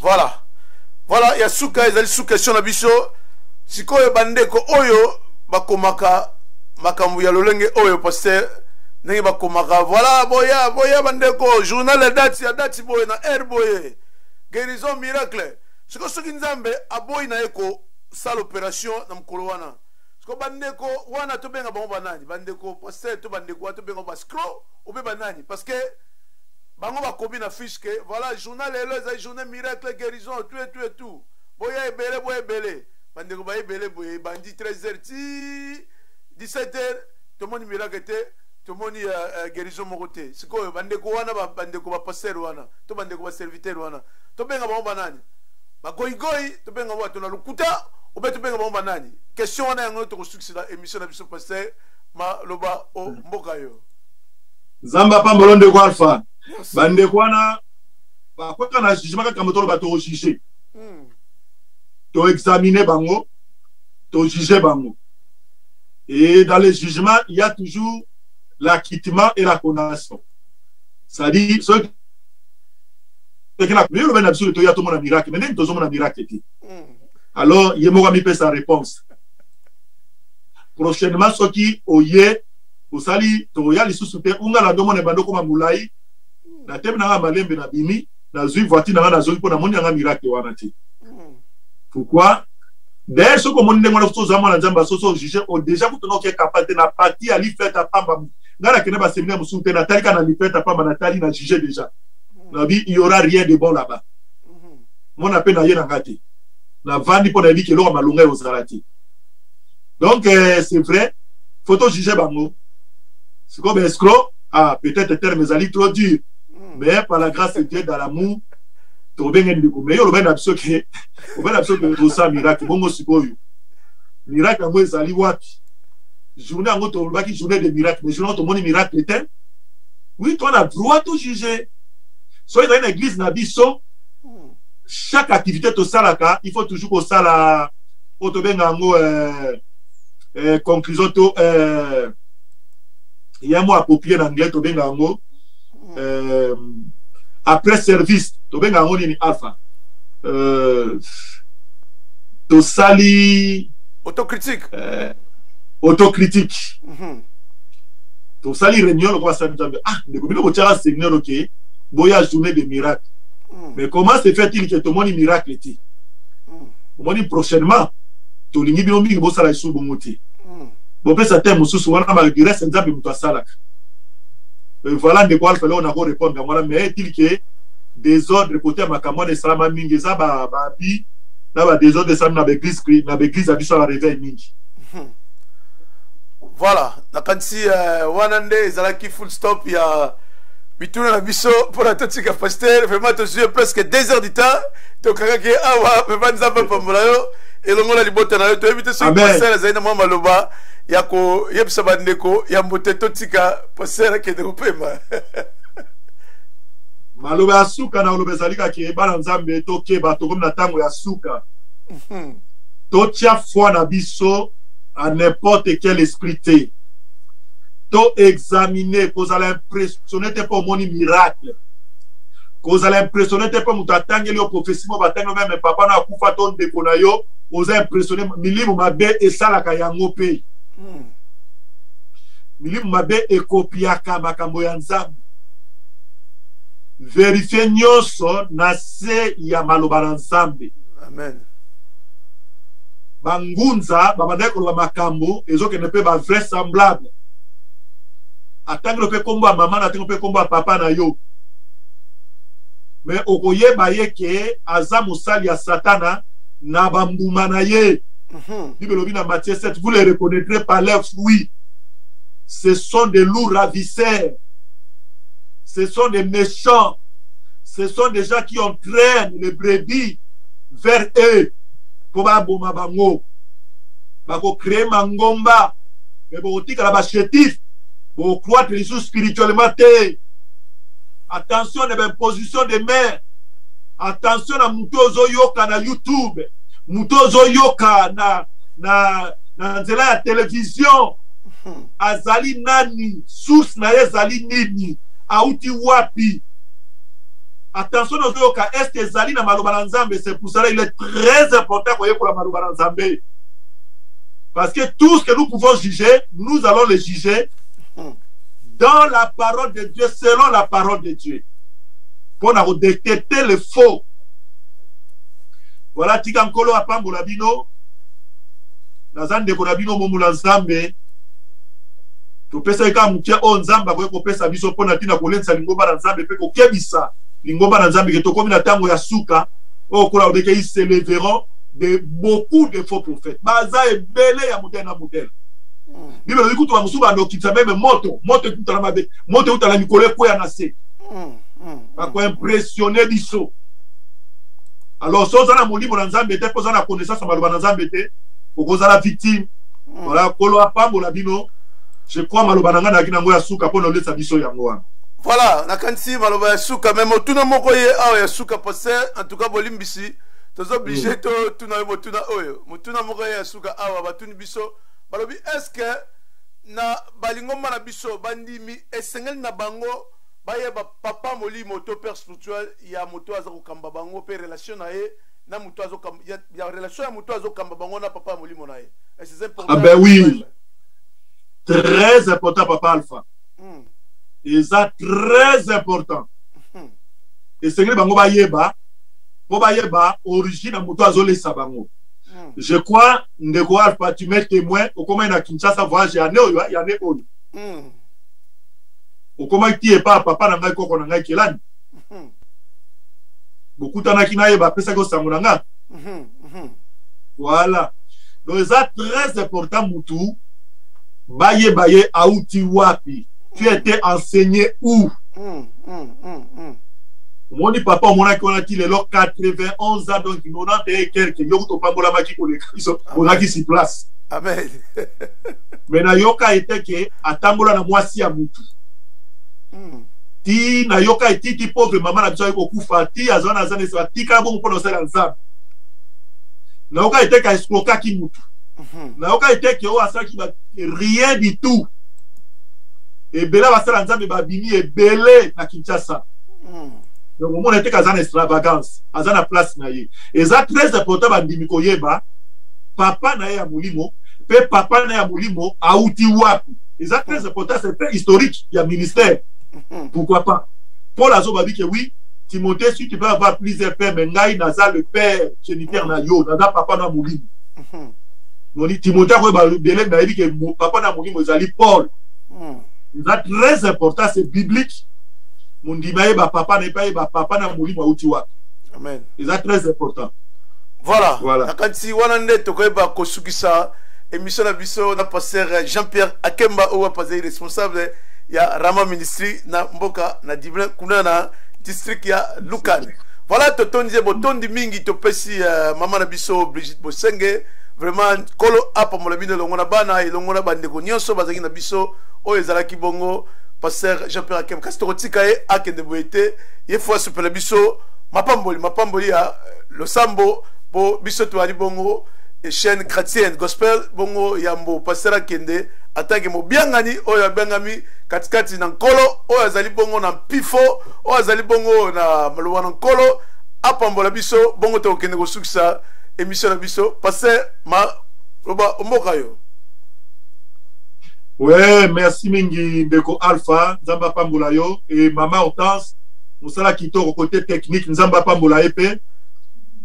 [SPEAKER 2] voilà
[SPEAKER 1] voilà ya suka ezali sous question na biso sikoyo bandeko oyo bakomaka makambo ya lolenge oyo paster ndenge bakomaka voilà boya boya bandeko journal ya dati ya dati boye na aire boye guérison miracle sikoyo soki nzambe aboyi na ye kosala opération na mokolo wana sikoyo bandeko wana tobenga bango banani bandeko paster to bandeko wana tobenga bascro obe banani parce que bango bakomi na fiche ke voilà journal lelo ezali journée miracle guérison tout et tout et tout boya ebele boya ebele bandeko ba ebele boye ebandi 13 heures ti 17 heures tomoni miracle te tomoni uh, uh, guérison moko te sikoyo bandeko wana bandeko bapaster wana to bandeko baserviteur wana tobenga bango banani bagoigoi tobenga bango bato na lokuta obe tobenga bango banani question wana yango tokosukisela émission na biso paster maloba o mboka yo
[SPEAKER 2] nzambe apambola ndeko alpha bandeko wana bakwaka na jugema kaka moto oloba tojuge
[SPEAKER 1] hmm.
[SPEAKER 2] toexamine bango tojuge bango et dans le jugement il y a toujours l'acquittement et la condamnation c'est-à-dire soki tekelakuyo olobani na biso toya tomona miracle me ndenge tozomona miracle te
[SPEAKER 1] hmm.
[SPEAKER 2] alors ye moko amipesa réponse prochainement soki oye osali tokoya lisusu te unga na domo na ebando koma molai na teme na ngai malembe na bimi nazwi voiture na ngai nazongi mpo namoni na ngai miracle wana te pourquoi deye soki omoni ndenge wana soki oza mwana nzambe asosi ojuge o deja kutu na oke capable te na parti ya lifete apamba ngai nakende baseminaire mosusu te natali kaka na lifete apamba natali na juge deja nabi il y aura rien de bon là-bas mona mpe naye na ngai te navandi mpo nayebi keloko malonga eozala te donc euh, c'est vrai faut to juger bango sikoyo ba escro ah peut-être terme ezali trop dur
[SPEAKER 1] hmm.
[SPEAKER 2] mais par la grâce de dieu dans l'amour tobenge ndeko mais yo olobaki na biso ke obaki na biso ke tosa miracle bongo sikoyo miracle yango ezali wapi journée yango tolobaki journée de miracle mais journée yango tomoni miracle te oui toi na droit to juger soki ezali na église na biso chaque activité tosalaka il faut toujours kosala oyo tobenga yango eh, eh, conclusion to eh, ya mwa approprié na anglais tobenga yango eh, après service tobenga yango nini alpha euh, tosali
[SPEAKER 1] autocritique
[SPEAKER 2] euh, autocritique
[SPEAKER 1] mm -hmm.
[SPEAKER 2] tosali réunion lokola sami nzambe ah ndeko bino botyaka seigneur oke okay. boya journée de miracle
[SPEAKER 1] mm.
[SPEAKER 2] mais comment se fait il ke tomoni miracle te
[SPEAKER 1] mm.
[SPEAKER 2] omoni prochainement tolingi bino mingi bosala lisusu bongo te
[SPEAKER 1] hmm.
[SPEAKER 2] bopesa te mosusu wana malgrese nzambe moto asalaka euh, voilà ndeko alfa leo nako répondre yango wana mais etili ke desordre kote ya makambo wana esalama mingi eza babi na badesordre esalami na baeglise na baeglise ya biso ya bareveil mingi hmm.
[SPEAKER 1] voilà nakanisi euh, wana nde ezalaki full stop ya bituna na biso mpo na totika pasteur vraiment tozwi presque deux heures du temps tokangaki awa papa nzambe apambola yo elongola libota na yo toyebi te soki pasere azali na mwa maloba ya koyebisa bandeko ya mbote totika pasere akende kopema
[SPEAKER 2] maloba ya suka na koloba ezali kaka ebala nzambe tokeba tokomi na ntango ya suka mhm. totya foi na biso à n'importe quel esprit te to examine kozala impressionne te mpo omoni miracle kozala impressionne te mpo moto atangeli yo profesi mo batangi meme papa na akufa to ndeko na yo oza impressionne milimu mabe esalaka yango mpe
[SPEAKER 1] hmm.
[SPEAKER 2] milimu mabe ekopiaka makambo ya nzambe verifie nyonso na se ya maloba na nzambe
[SPEAKER 1] amen
[SPEAKER 2] bangunza babandaki koloba makambo ezokende mpe bavrai semblable atangelo mpe nkombo ya mama na ntango mpe nkombo ya papa na yo me okoyeba ye ke aza mosali ya satana na bambuma na ye
[SPEAKER 1] mhm.
[SPEAKER 2] bible elobi na matthieu 7 vous les reconnaîtrez par leurs fruits ce sont des loups ravisseurs ce sont des méchants ce sont des gens qui entraînent les brebis vers eux mpo baboma bango bakocree mangomba me bokotikala bachétif bokroitre lisusu spirituellement te attention na baimposition de main attention na moto ozoyoka na youtube moto ozoyoka na, na, na nzela ya televizio hmm. azali nani source na ye ezali nini auti wapi attention na ozoyoka est ezali na maloba na nzambe c'est pour cela il est très important koyekola maloba na nzambe parce que tout ce que nous pouvons juger nous allons le juger hmm. dans la parole de Dieu, selon la parole de Dieu. Pour nous détecter le faux. Voilà, tika nkolo apambola bino. Naza ndeko na bino momu na Nzambe. topesaki kaka moke oyo nzambe akoki kopesa biso mpo na ntina kolendisa lingomba na nzambe mpe kokebisa lingomba na nzambe ke tokomi na ntango ya suka oyo kola odeke ils se leveront de beaucoup de faux prophètes baza ebele ya modèle na modèle bible elobi kutu bamosusu banokitisa meme moto moto ekuta na mabe moto ekuta na mikolo ekweya na se hmm, hmm, hmm. bakoimpressione biso alors so oza na molimo na nzambe te mpo oza na connaissance ya maloba na nzambe te okozala victime voilà nkolo apambola bino je crois maloba na ngai nayaki nango ya suka mpo na olesa biso yango wana
[SPEAKER 1] voilà nakanisi maloba ya suka me motuna moko ye awa ya suka pase en tout cas bolimbisi toza
[SPEAKER 2] oblige
[SPEAKER 1] totuna yo motuna oyo motuna moko ye ya suka awa batuni biso balobi eske na balingomba na biso bandimi esengeli na bango bayeba papa molimo to père spirituel ya moto aza kokamba bango mpe relation na ye na moto azokamba ya, ya relation ya moto azokamba bango na papa ya molimo na ye
[SPEAKER 2] ah ben oui très important papa alpha
[SPEAKER 1] hmm.
[SPEAKER 2] eza très important
[SPEAKER 1] hmm.
[SPEAKER 2] esengeli bango bayeba mpo bayeba origine ya moto azolesa bango
[SPEAKER 1] hmm.
[SPEAKER 2] je crois ndeko alpha tu mets témoin okomaki na kinshasa voyage yane oyo yane oyo okomaki epa papa na ngai koko na ngai kelani
[SPEAKER 1] mhm.
[SPEAKER 2] bokutanaki na ye bapesaki osango na nga
[SPEAKER 1] mhm, mhm.
[SPEAKER 2] voilà donc eza très important mutu bayeba ye auti wapi tu étais enseigné où omoni papa omonaki wana ti lelo 91 ans donc 90 et quelque yo kutu opambolamaki koleka biso ozalaki si place
[SPEAKER 1] amen
[SPEAKER 2] me nayoka ete ke atambola na mwasi ya mutu
[SPEAKER 1] mm.
[SPEAKER 2] ti nayoka etiti pauvre mama na biso aye kokufa ti azwa na zana esala tikala bongo mpo na osala nzambe nayoka eteke aeskrokaki motu
[SPEAKER 1] mhm.
[SPEAKER 2] nayoka eteke oyo asalaki rien du tout ebele basala nzambe babimi ebele na kinshasa
[SPEAKER 1] mhm.
[SPEAKER 2] donc omona eteke aza na extravagance aza na place na ye eza très important bandimi koyeba papa na ye ya molimo mpe papa na ye ya molimo auti wapi eza très important c'est fait historique ya ministère
[SPEAKER 1] mhm.
[SPEAKER 2] pourquoi pas paul azo babi ke oui timothée si tu peux avoir plusieurs père mais ngai naza le père géniteur na yo naza papa na molimo
[SPEAKER 1] mhm.
[SPEAKER 2] noni timothée akoyeba bele nayebi ke papa na molimo ezali paul
[SPEAKER 1] mhm.
[SPEAKER 2] eza très important c'est biblique mondima ye bapapa na ye mpe ye bapapa na molimo auti wapi eza très important
[SPEAKER 1] voilà,
[SPEAKER 2] voilà.
[SPEAKER 1] nakanisi wana nde tokoyeba kosukisa emission na biso na pasteur jean pierre akemba oyo wapi azali responsable ya rama ministry na mboka na dublin kuna na district ya lukan voilà totondi ye botondi mingi topesi uh, mama na biso brigitte bosenge vraiment nkolo apambola bino elongo na bana elongo na bandeko nyonso bazalaki na biso oyo ezalaki bongo pasteur jean pierre akemba kasi tokotika ye akende boye te ye fo asopela biso mapamboli mapamboli ya eh, losambo mpo biso toyali bongo chaîne chrétienne gospel bongo yambo pasteur akende atanke mobiangani oyo abiangami katikati na nkolo oyo azali bongo na mpifo oyo azali bongo na maloba na nkolo apambola biso bongo tokokende kosukisa emission na biso pasteur maloba omboka yo
[SPEAKER 2] we merci mingi ndeko alpha nzambe apambola yo e mama hortense mosala kitoko kote technique nzambe apambola ye mpe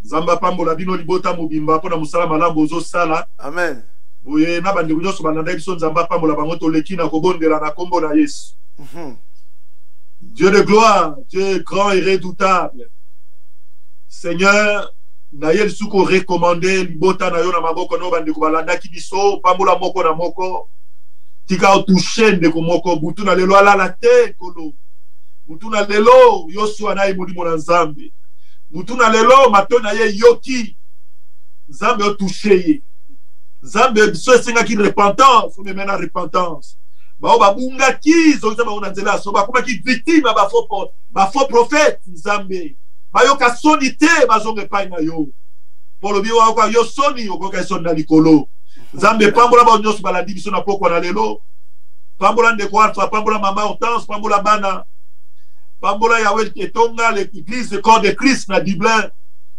[SPEAKER 2] nzambe apambola bino libota mobimba mpo na mosala malamu bozosala
[SPEAKER 1] amen
[SPEAKER 2] boye na bandeko nyonso balandaki biso nzambe apambola bango toleki na kobondela na nkombo na yesu
[SPEAKER 1] mm -hmm.
[SPEAKER 2] dieu de gloire dieu grand et redoutable seigneur na ye lisusu korekomande libota na yo na maboko na yo bandeko balandaki biso pambola moko na moko tika otouche ndeko moko butu na lelo alala te kolo butu na lelo yosua na ye molimo na nzambe mutu na lelo mato na ye eyoki nzambe otouche ye nzambe biso esengaki repentance omema na repentance baoyo babungaki zongisa bango na nzela ya so bakomaki victime ya bafaux prophète nzambe bayoka soni te bazonga epai na yo mpo olobi wayoka yo soni okoyoka soni na likolo nzambe epambola bao nyonso balandi biso na pokwa na lelo pambola ndeko alfa pambola mama hortense pambola bana pambola yawe etonga l'église corps de christ na dublin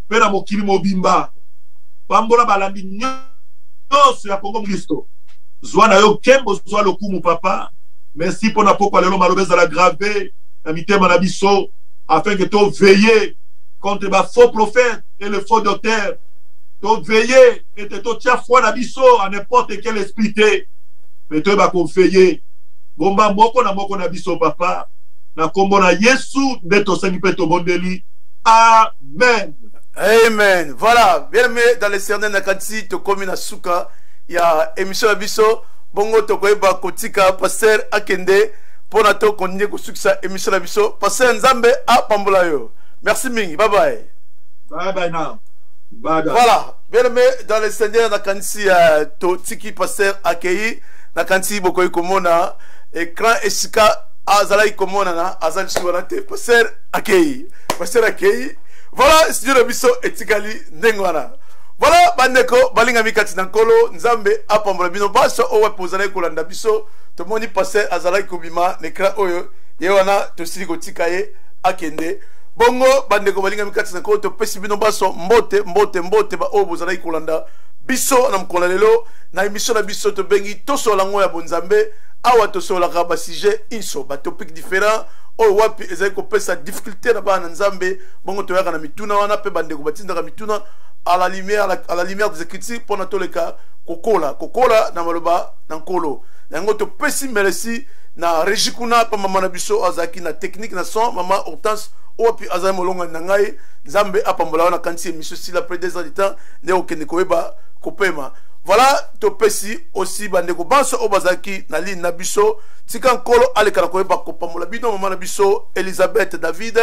[SPEAKER 2] mpe na mokili mobimba pambola balandi nyonso ya kongo mokristo zwa na yo kembo zwa lokumu papa merci mpo na pokwa lelo maloba ezala grave na mitema na biso afin que toveille contre ba faux prophète et le faux docteur toveille ete totya foi na biso a n'importe quel esprit te mpe toyeba koveille bomba moko na moko na biso papa na nkombo na yesu nde tosengi mpe tobondeli amen
[SPEAKER 1] amen voilà bien aimé dans le cerne na kati tokomi na suka ya émission ya biso bongo tokoyeba kotika paster akende mpo na to kontinue kosukisa émission na biso paster nzambe apambola yo merci mingi babaye bye
[SPEAKER 2] bye now Bada.
[SPEAKER 1] Voilà, bien aimé, dans le Seigneur, nakanisi ya to tiki pasteur accueilli, nakanisi bokoki komona écran esika azalaki komonana aza lisusu wana te paster akei paster akei voilà studio na biso etikali ndenge wana voilà bandeko balingami kati na nkolo nzambe apambola bino banso oyo wapi bozalaki kolanda biso tomoni paster azalaki kobima na ekran oyo ye wana tosili kotika ye akende bongo bandeko balingami kati na nkolo topesi bino banso mbote mbote mbote baoyo bozalaki kolanda biso na mokolo ya lelo na emisio na biso tobengi tosola yango ya bonzambe awa tosololaka basujet inso batopic différent oyo wapi ezali kopesa difficulté na bana na nzambe bongo toyaka na mituna wana mpe bandeko batindaka mituna à la lumière, à la lumière des écritures mpo na toleka kokola kokola na maloba na nkolo na yango topesi melesi na regi kuna mpa mama na biso azalaki na technique na son mama hortense oyo mpe azali molongani na ngai nzambe apambola wana kanisi emission sila mpe deux ans de temps nde okende koyeba kopema voilà topesi osi bandeko banso oyo bazalaki na ligne na biso tika nkolo aleka na koyeba kopambola bino mama na biso elizabeth david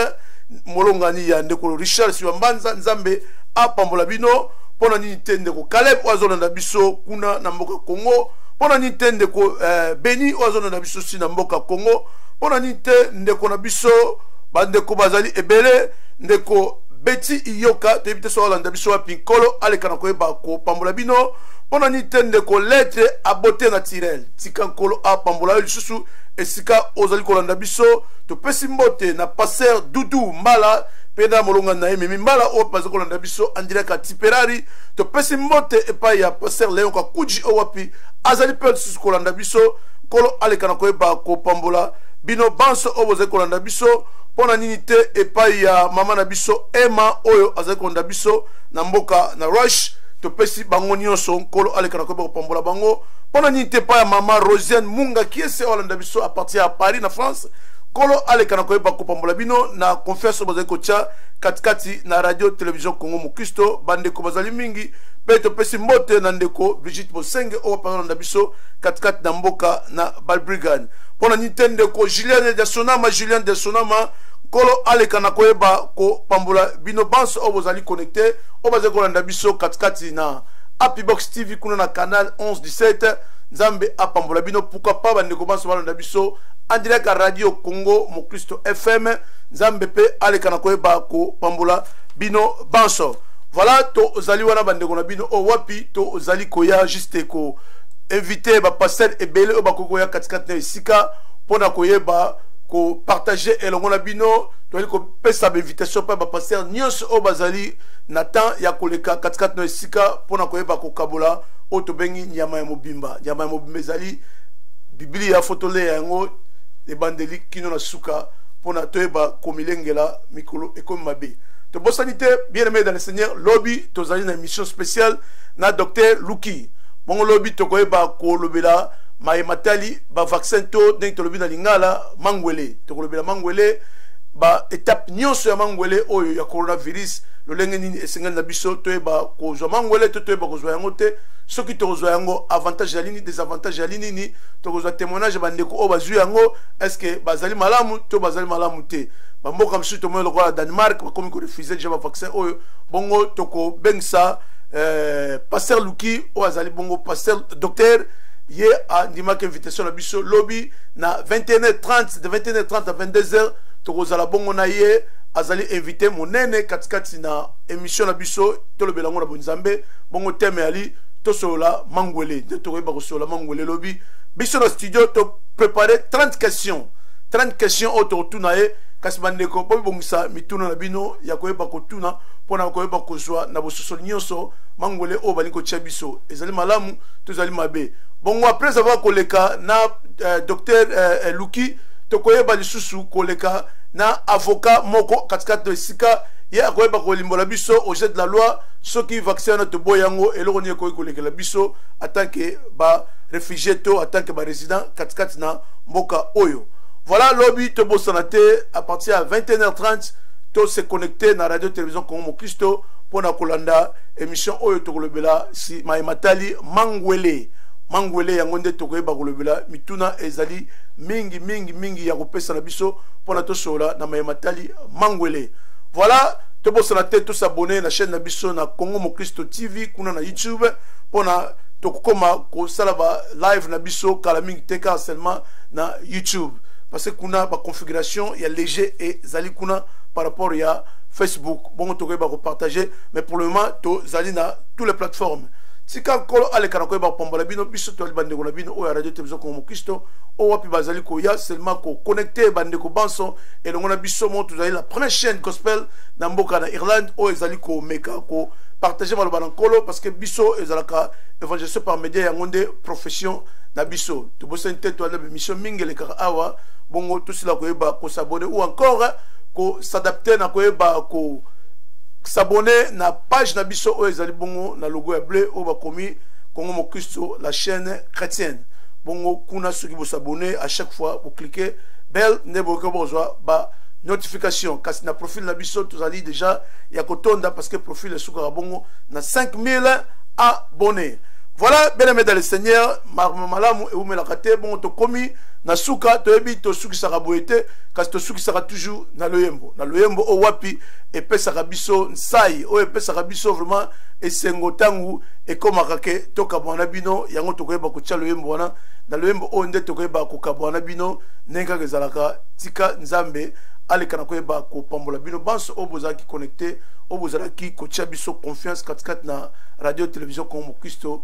[SPEAKER 1] molongani ya ndeko richard siwambanza nzambe apambola bino mpo na nini te ndeko kaleb oyo azolanda biso kuna na mboka congo mpo na nini te ndeko eh, beni oyo azolanda biso si na mboka congo mpo na nini te ndeko na biso bandeko bazali ebele ndeko beti iyoka toyebi te soki olanda biso wapi nkolo aleka na koyeba kopambola bino mpo na nini te ndeko letre abote na tirel tika nkolo apambola yo lisusu esika ozali kolanda biso topesi mbote na paster dudu mbala mpe na molonga na ye mimi mbala oyo baza kolanda biso andiraka tiperari topesi mbote epai ya paster leon kakuji oyo wapi azali mpe lisusu kolanda biso nkolo aleka na koyeba kopambola bino banso oyo bozali kolanda biso mpo na nini te epai ya mama na biso ema oyo azali kolanda biso na mboka na rush topesi bango nyonso nkolo aleka na koyeba kopambola bango mpo na nini te epai ya mama rosiane munga kiese oyo alanda biso a partir ya paris na france nkolo aleka na koyeba kopambola bino na confiance oyo bazali kotya katikati na radio television congo mokristo bandeko bazali mingi mpe topesi mbote na ndeko brigite bosenge oyo mpenza olanda biso katikati na mboka na balbrigan mpo na nini te ndeko julien de sonama julien de sonama nkolo aleka na koyeba kopambola bino banso oyo bozali connecte oyo bazali kolanda biso katikati na apibox tv kuna na canal 11 17 nzambe apambola bino pourkui pas bandeko banso balanda biso andireka radio congo mokristo fm nzambe mpe aleka na koyeba kopambola bino banso voilà tozali wana bandeko na bino oyo wapi tozali koya juste ko invite bapastere ebele oyo bakoki koya katikati na esika mpo na koyeba kopartage elongo na bino toyali kopesa bainvitation mpe bapastere nyonso oyo bazali na temps ya koleka katikati na esika mpo na koyeba kokabola oyo tobengi nyama ya mobimba nyama ya mobimba ezali biblia fo toleya yango ebandeli kino na suka mpo na toyeba komilengela mikolo ekomi mabe tobosani te bien aimé dans le seigneur lobi tozali na émission spéciale na docteur luki bongo lobi tokoyeba kolobela maye matali bavaccin to ndenge tolobi na lingala mangwele tokolobela mangwele baetape nyonso ya mangwele oyo ya coronavirus lolenge nini esengeli na biso toyeba kozwa mangwele to toyeba kozwa yango te soki tokozwa yango avantage ya lini desavantage ya lini nini tokozwa témoignage ya bandeko oyo bazwi yango estce bazali malamu to bazali malamu te bamboka mosusu tomoni lokola danemark bakomi korefuse deja bavaccin oyo bongo tokobengisa euh, pasteur luki oyo azali bongo pasteur docteur ye andimaki invitation na biso lobi na 21h30 de 21h30 à 22h tokozala bongo na ye azali invité monene katikati na émission na biso tolobela yango na bonzambe bongo teme yali tosolola mangwele nde tokoyeba kosolola mangwele lobi biso na studio toprépare 30 questions 30 questions oyo tokotuna ye kasi bandeko bomibongisa mituna na bino ya koyeba kotuna mpo na koyeba kozwa na bososoli nyonso mangwele oyo balingi kotia biso ezali malamu to ezali mabe bongo après avoir koleka na euh, docteur euh, euh, luki tokoyeba lisusu koleka na avocat moko katikati na esika ye akoyeba kolimbola biso au jet de la loi soki vaccin wana toboyi yango eloko nini ekoki kolekela biso atant ke barefugie to atant ke barésident katikati na mboka oyo voilà lobi tobosana te à partir ya 21h30 to se connecter na radio télévision Congo Mokristo mpo na kolanda émission oyo tokolobela si maye matali mangwele mangwele yango nde tokoyeba kolobela mituna ezali mingi mingi mingi ya kopesa na biso mpo na tosolola na maye matali mangwele voilà tobosana te tosabone na chaîne na biso na congo mokristo tv kuna na youtube mpo na tokokoma kosala ba live na biso kala mingi te kaka seulement na youtube parce que kuna ba configuration ya léger et ezali kuna par rapport ya facebook bongo tokoyeba kopartage mais pour le moment tozali na tous les plateformes tika nkolo aleka na koyeba kopambola bino biso toyali bandeko na bino oyo ya radio television kongo mokristo oyo wapi bazali koya seulement koconnecte bandeko banso elongo na biso moko tozali la première chaîne gospel na mboka na irlande oyo ezali komeka kopartage maloba na nkolo parce que biso ezalaka évangélisation par média yango nde profession na biso tobosani te toyali na bemission mingi elekaka awa bongo tosila koyeba kosabone ou encore kosadapte na koyeba ko sabone na page na biso oyo ezali bongo na logo ya bleu oyo bakomi kongo mokristo la chaîne chrétienne bongo kuna soki bosabone à chaque fois boklike bel nde boyoki bozwa ba notification kasi na profil na biso tozali déjà ya kotonda parce que profil esukaka bongo na 5000 abonné voilà bene meda le seigneur malamu ewumelaka te bongo tokomi na suka toyebi tosukisaka boye te kasi tosukisaka toujours na loyembo na loyembo oyo wapi epesaka biso nsai oyo epesaka biso vraiment esengo ntango ekomaka ke tokabwana bino yango tokoyeba kotya loyembo wana na loyembo oyo nde tokoyeba kokabwana bino ndenge kaka ezalaka tika nzambe aleka na koyeba kopambola bino banso oyo bozalaki connecte oyo bozalaki kotya biso confiance katikati na radio television congo mokristo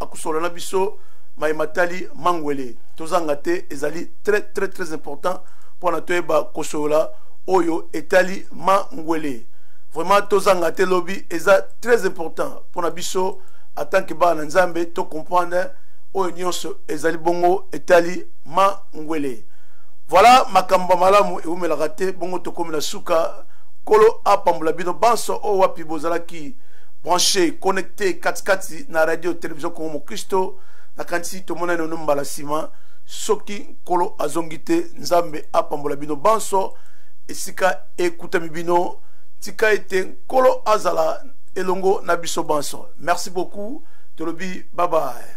[SPEAKER 1] akosola na biso mai matali mangwele tozanga te ezali très très très important mpo na toyeba kosola oyo etali mangwele vraiment tozanga te lobi eza très important mpo na biso atant que bana na nzambe to comprendre oyo nyonso ezali bongo etali mangwele voilà makambo malamu eumelaka te bongo tokomi na suka nkolo apambola bino banso oyo wapi bozalaki branche connecte katikati na radio television congo mokristo nakanisi tomonani ono mbala nsima soki nkolo azongi te nzambe apambola bino banso esika ekutami bino tika ete nkolo azala elongo na biso banso merci beaucoup tolobi babaye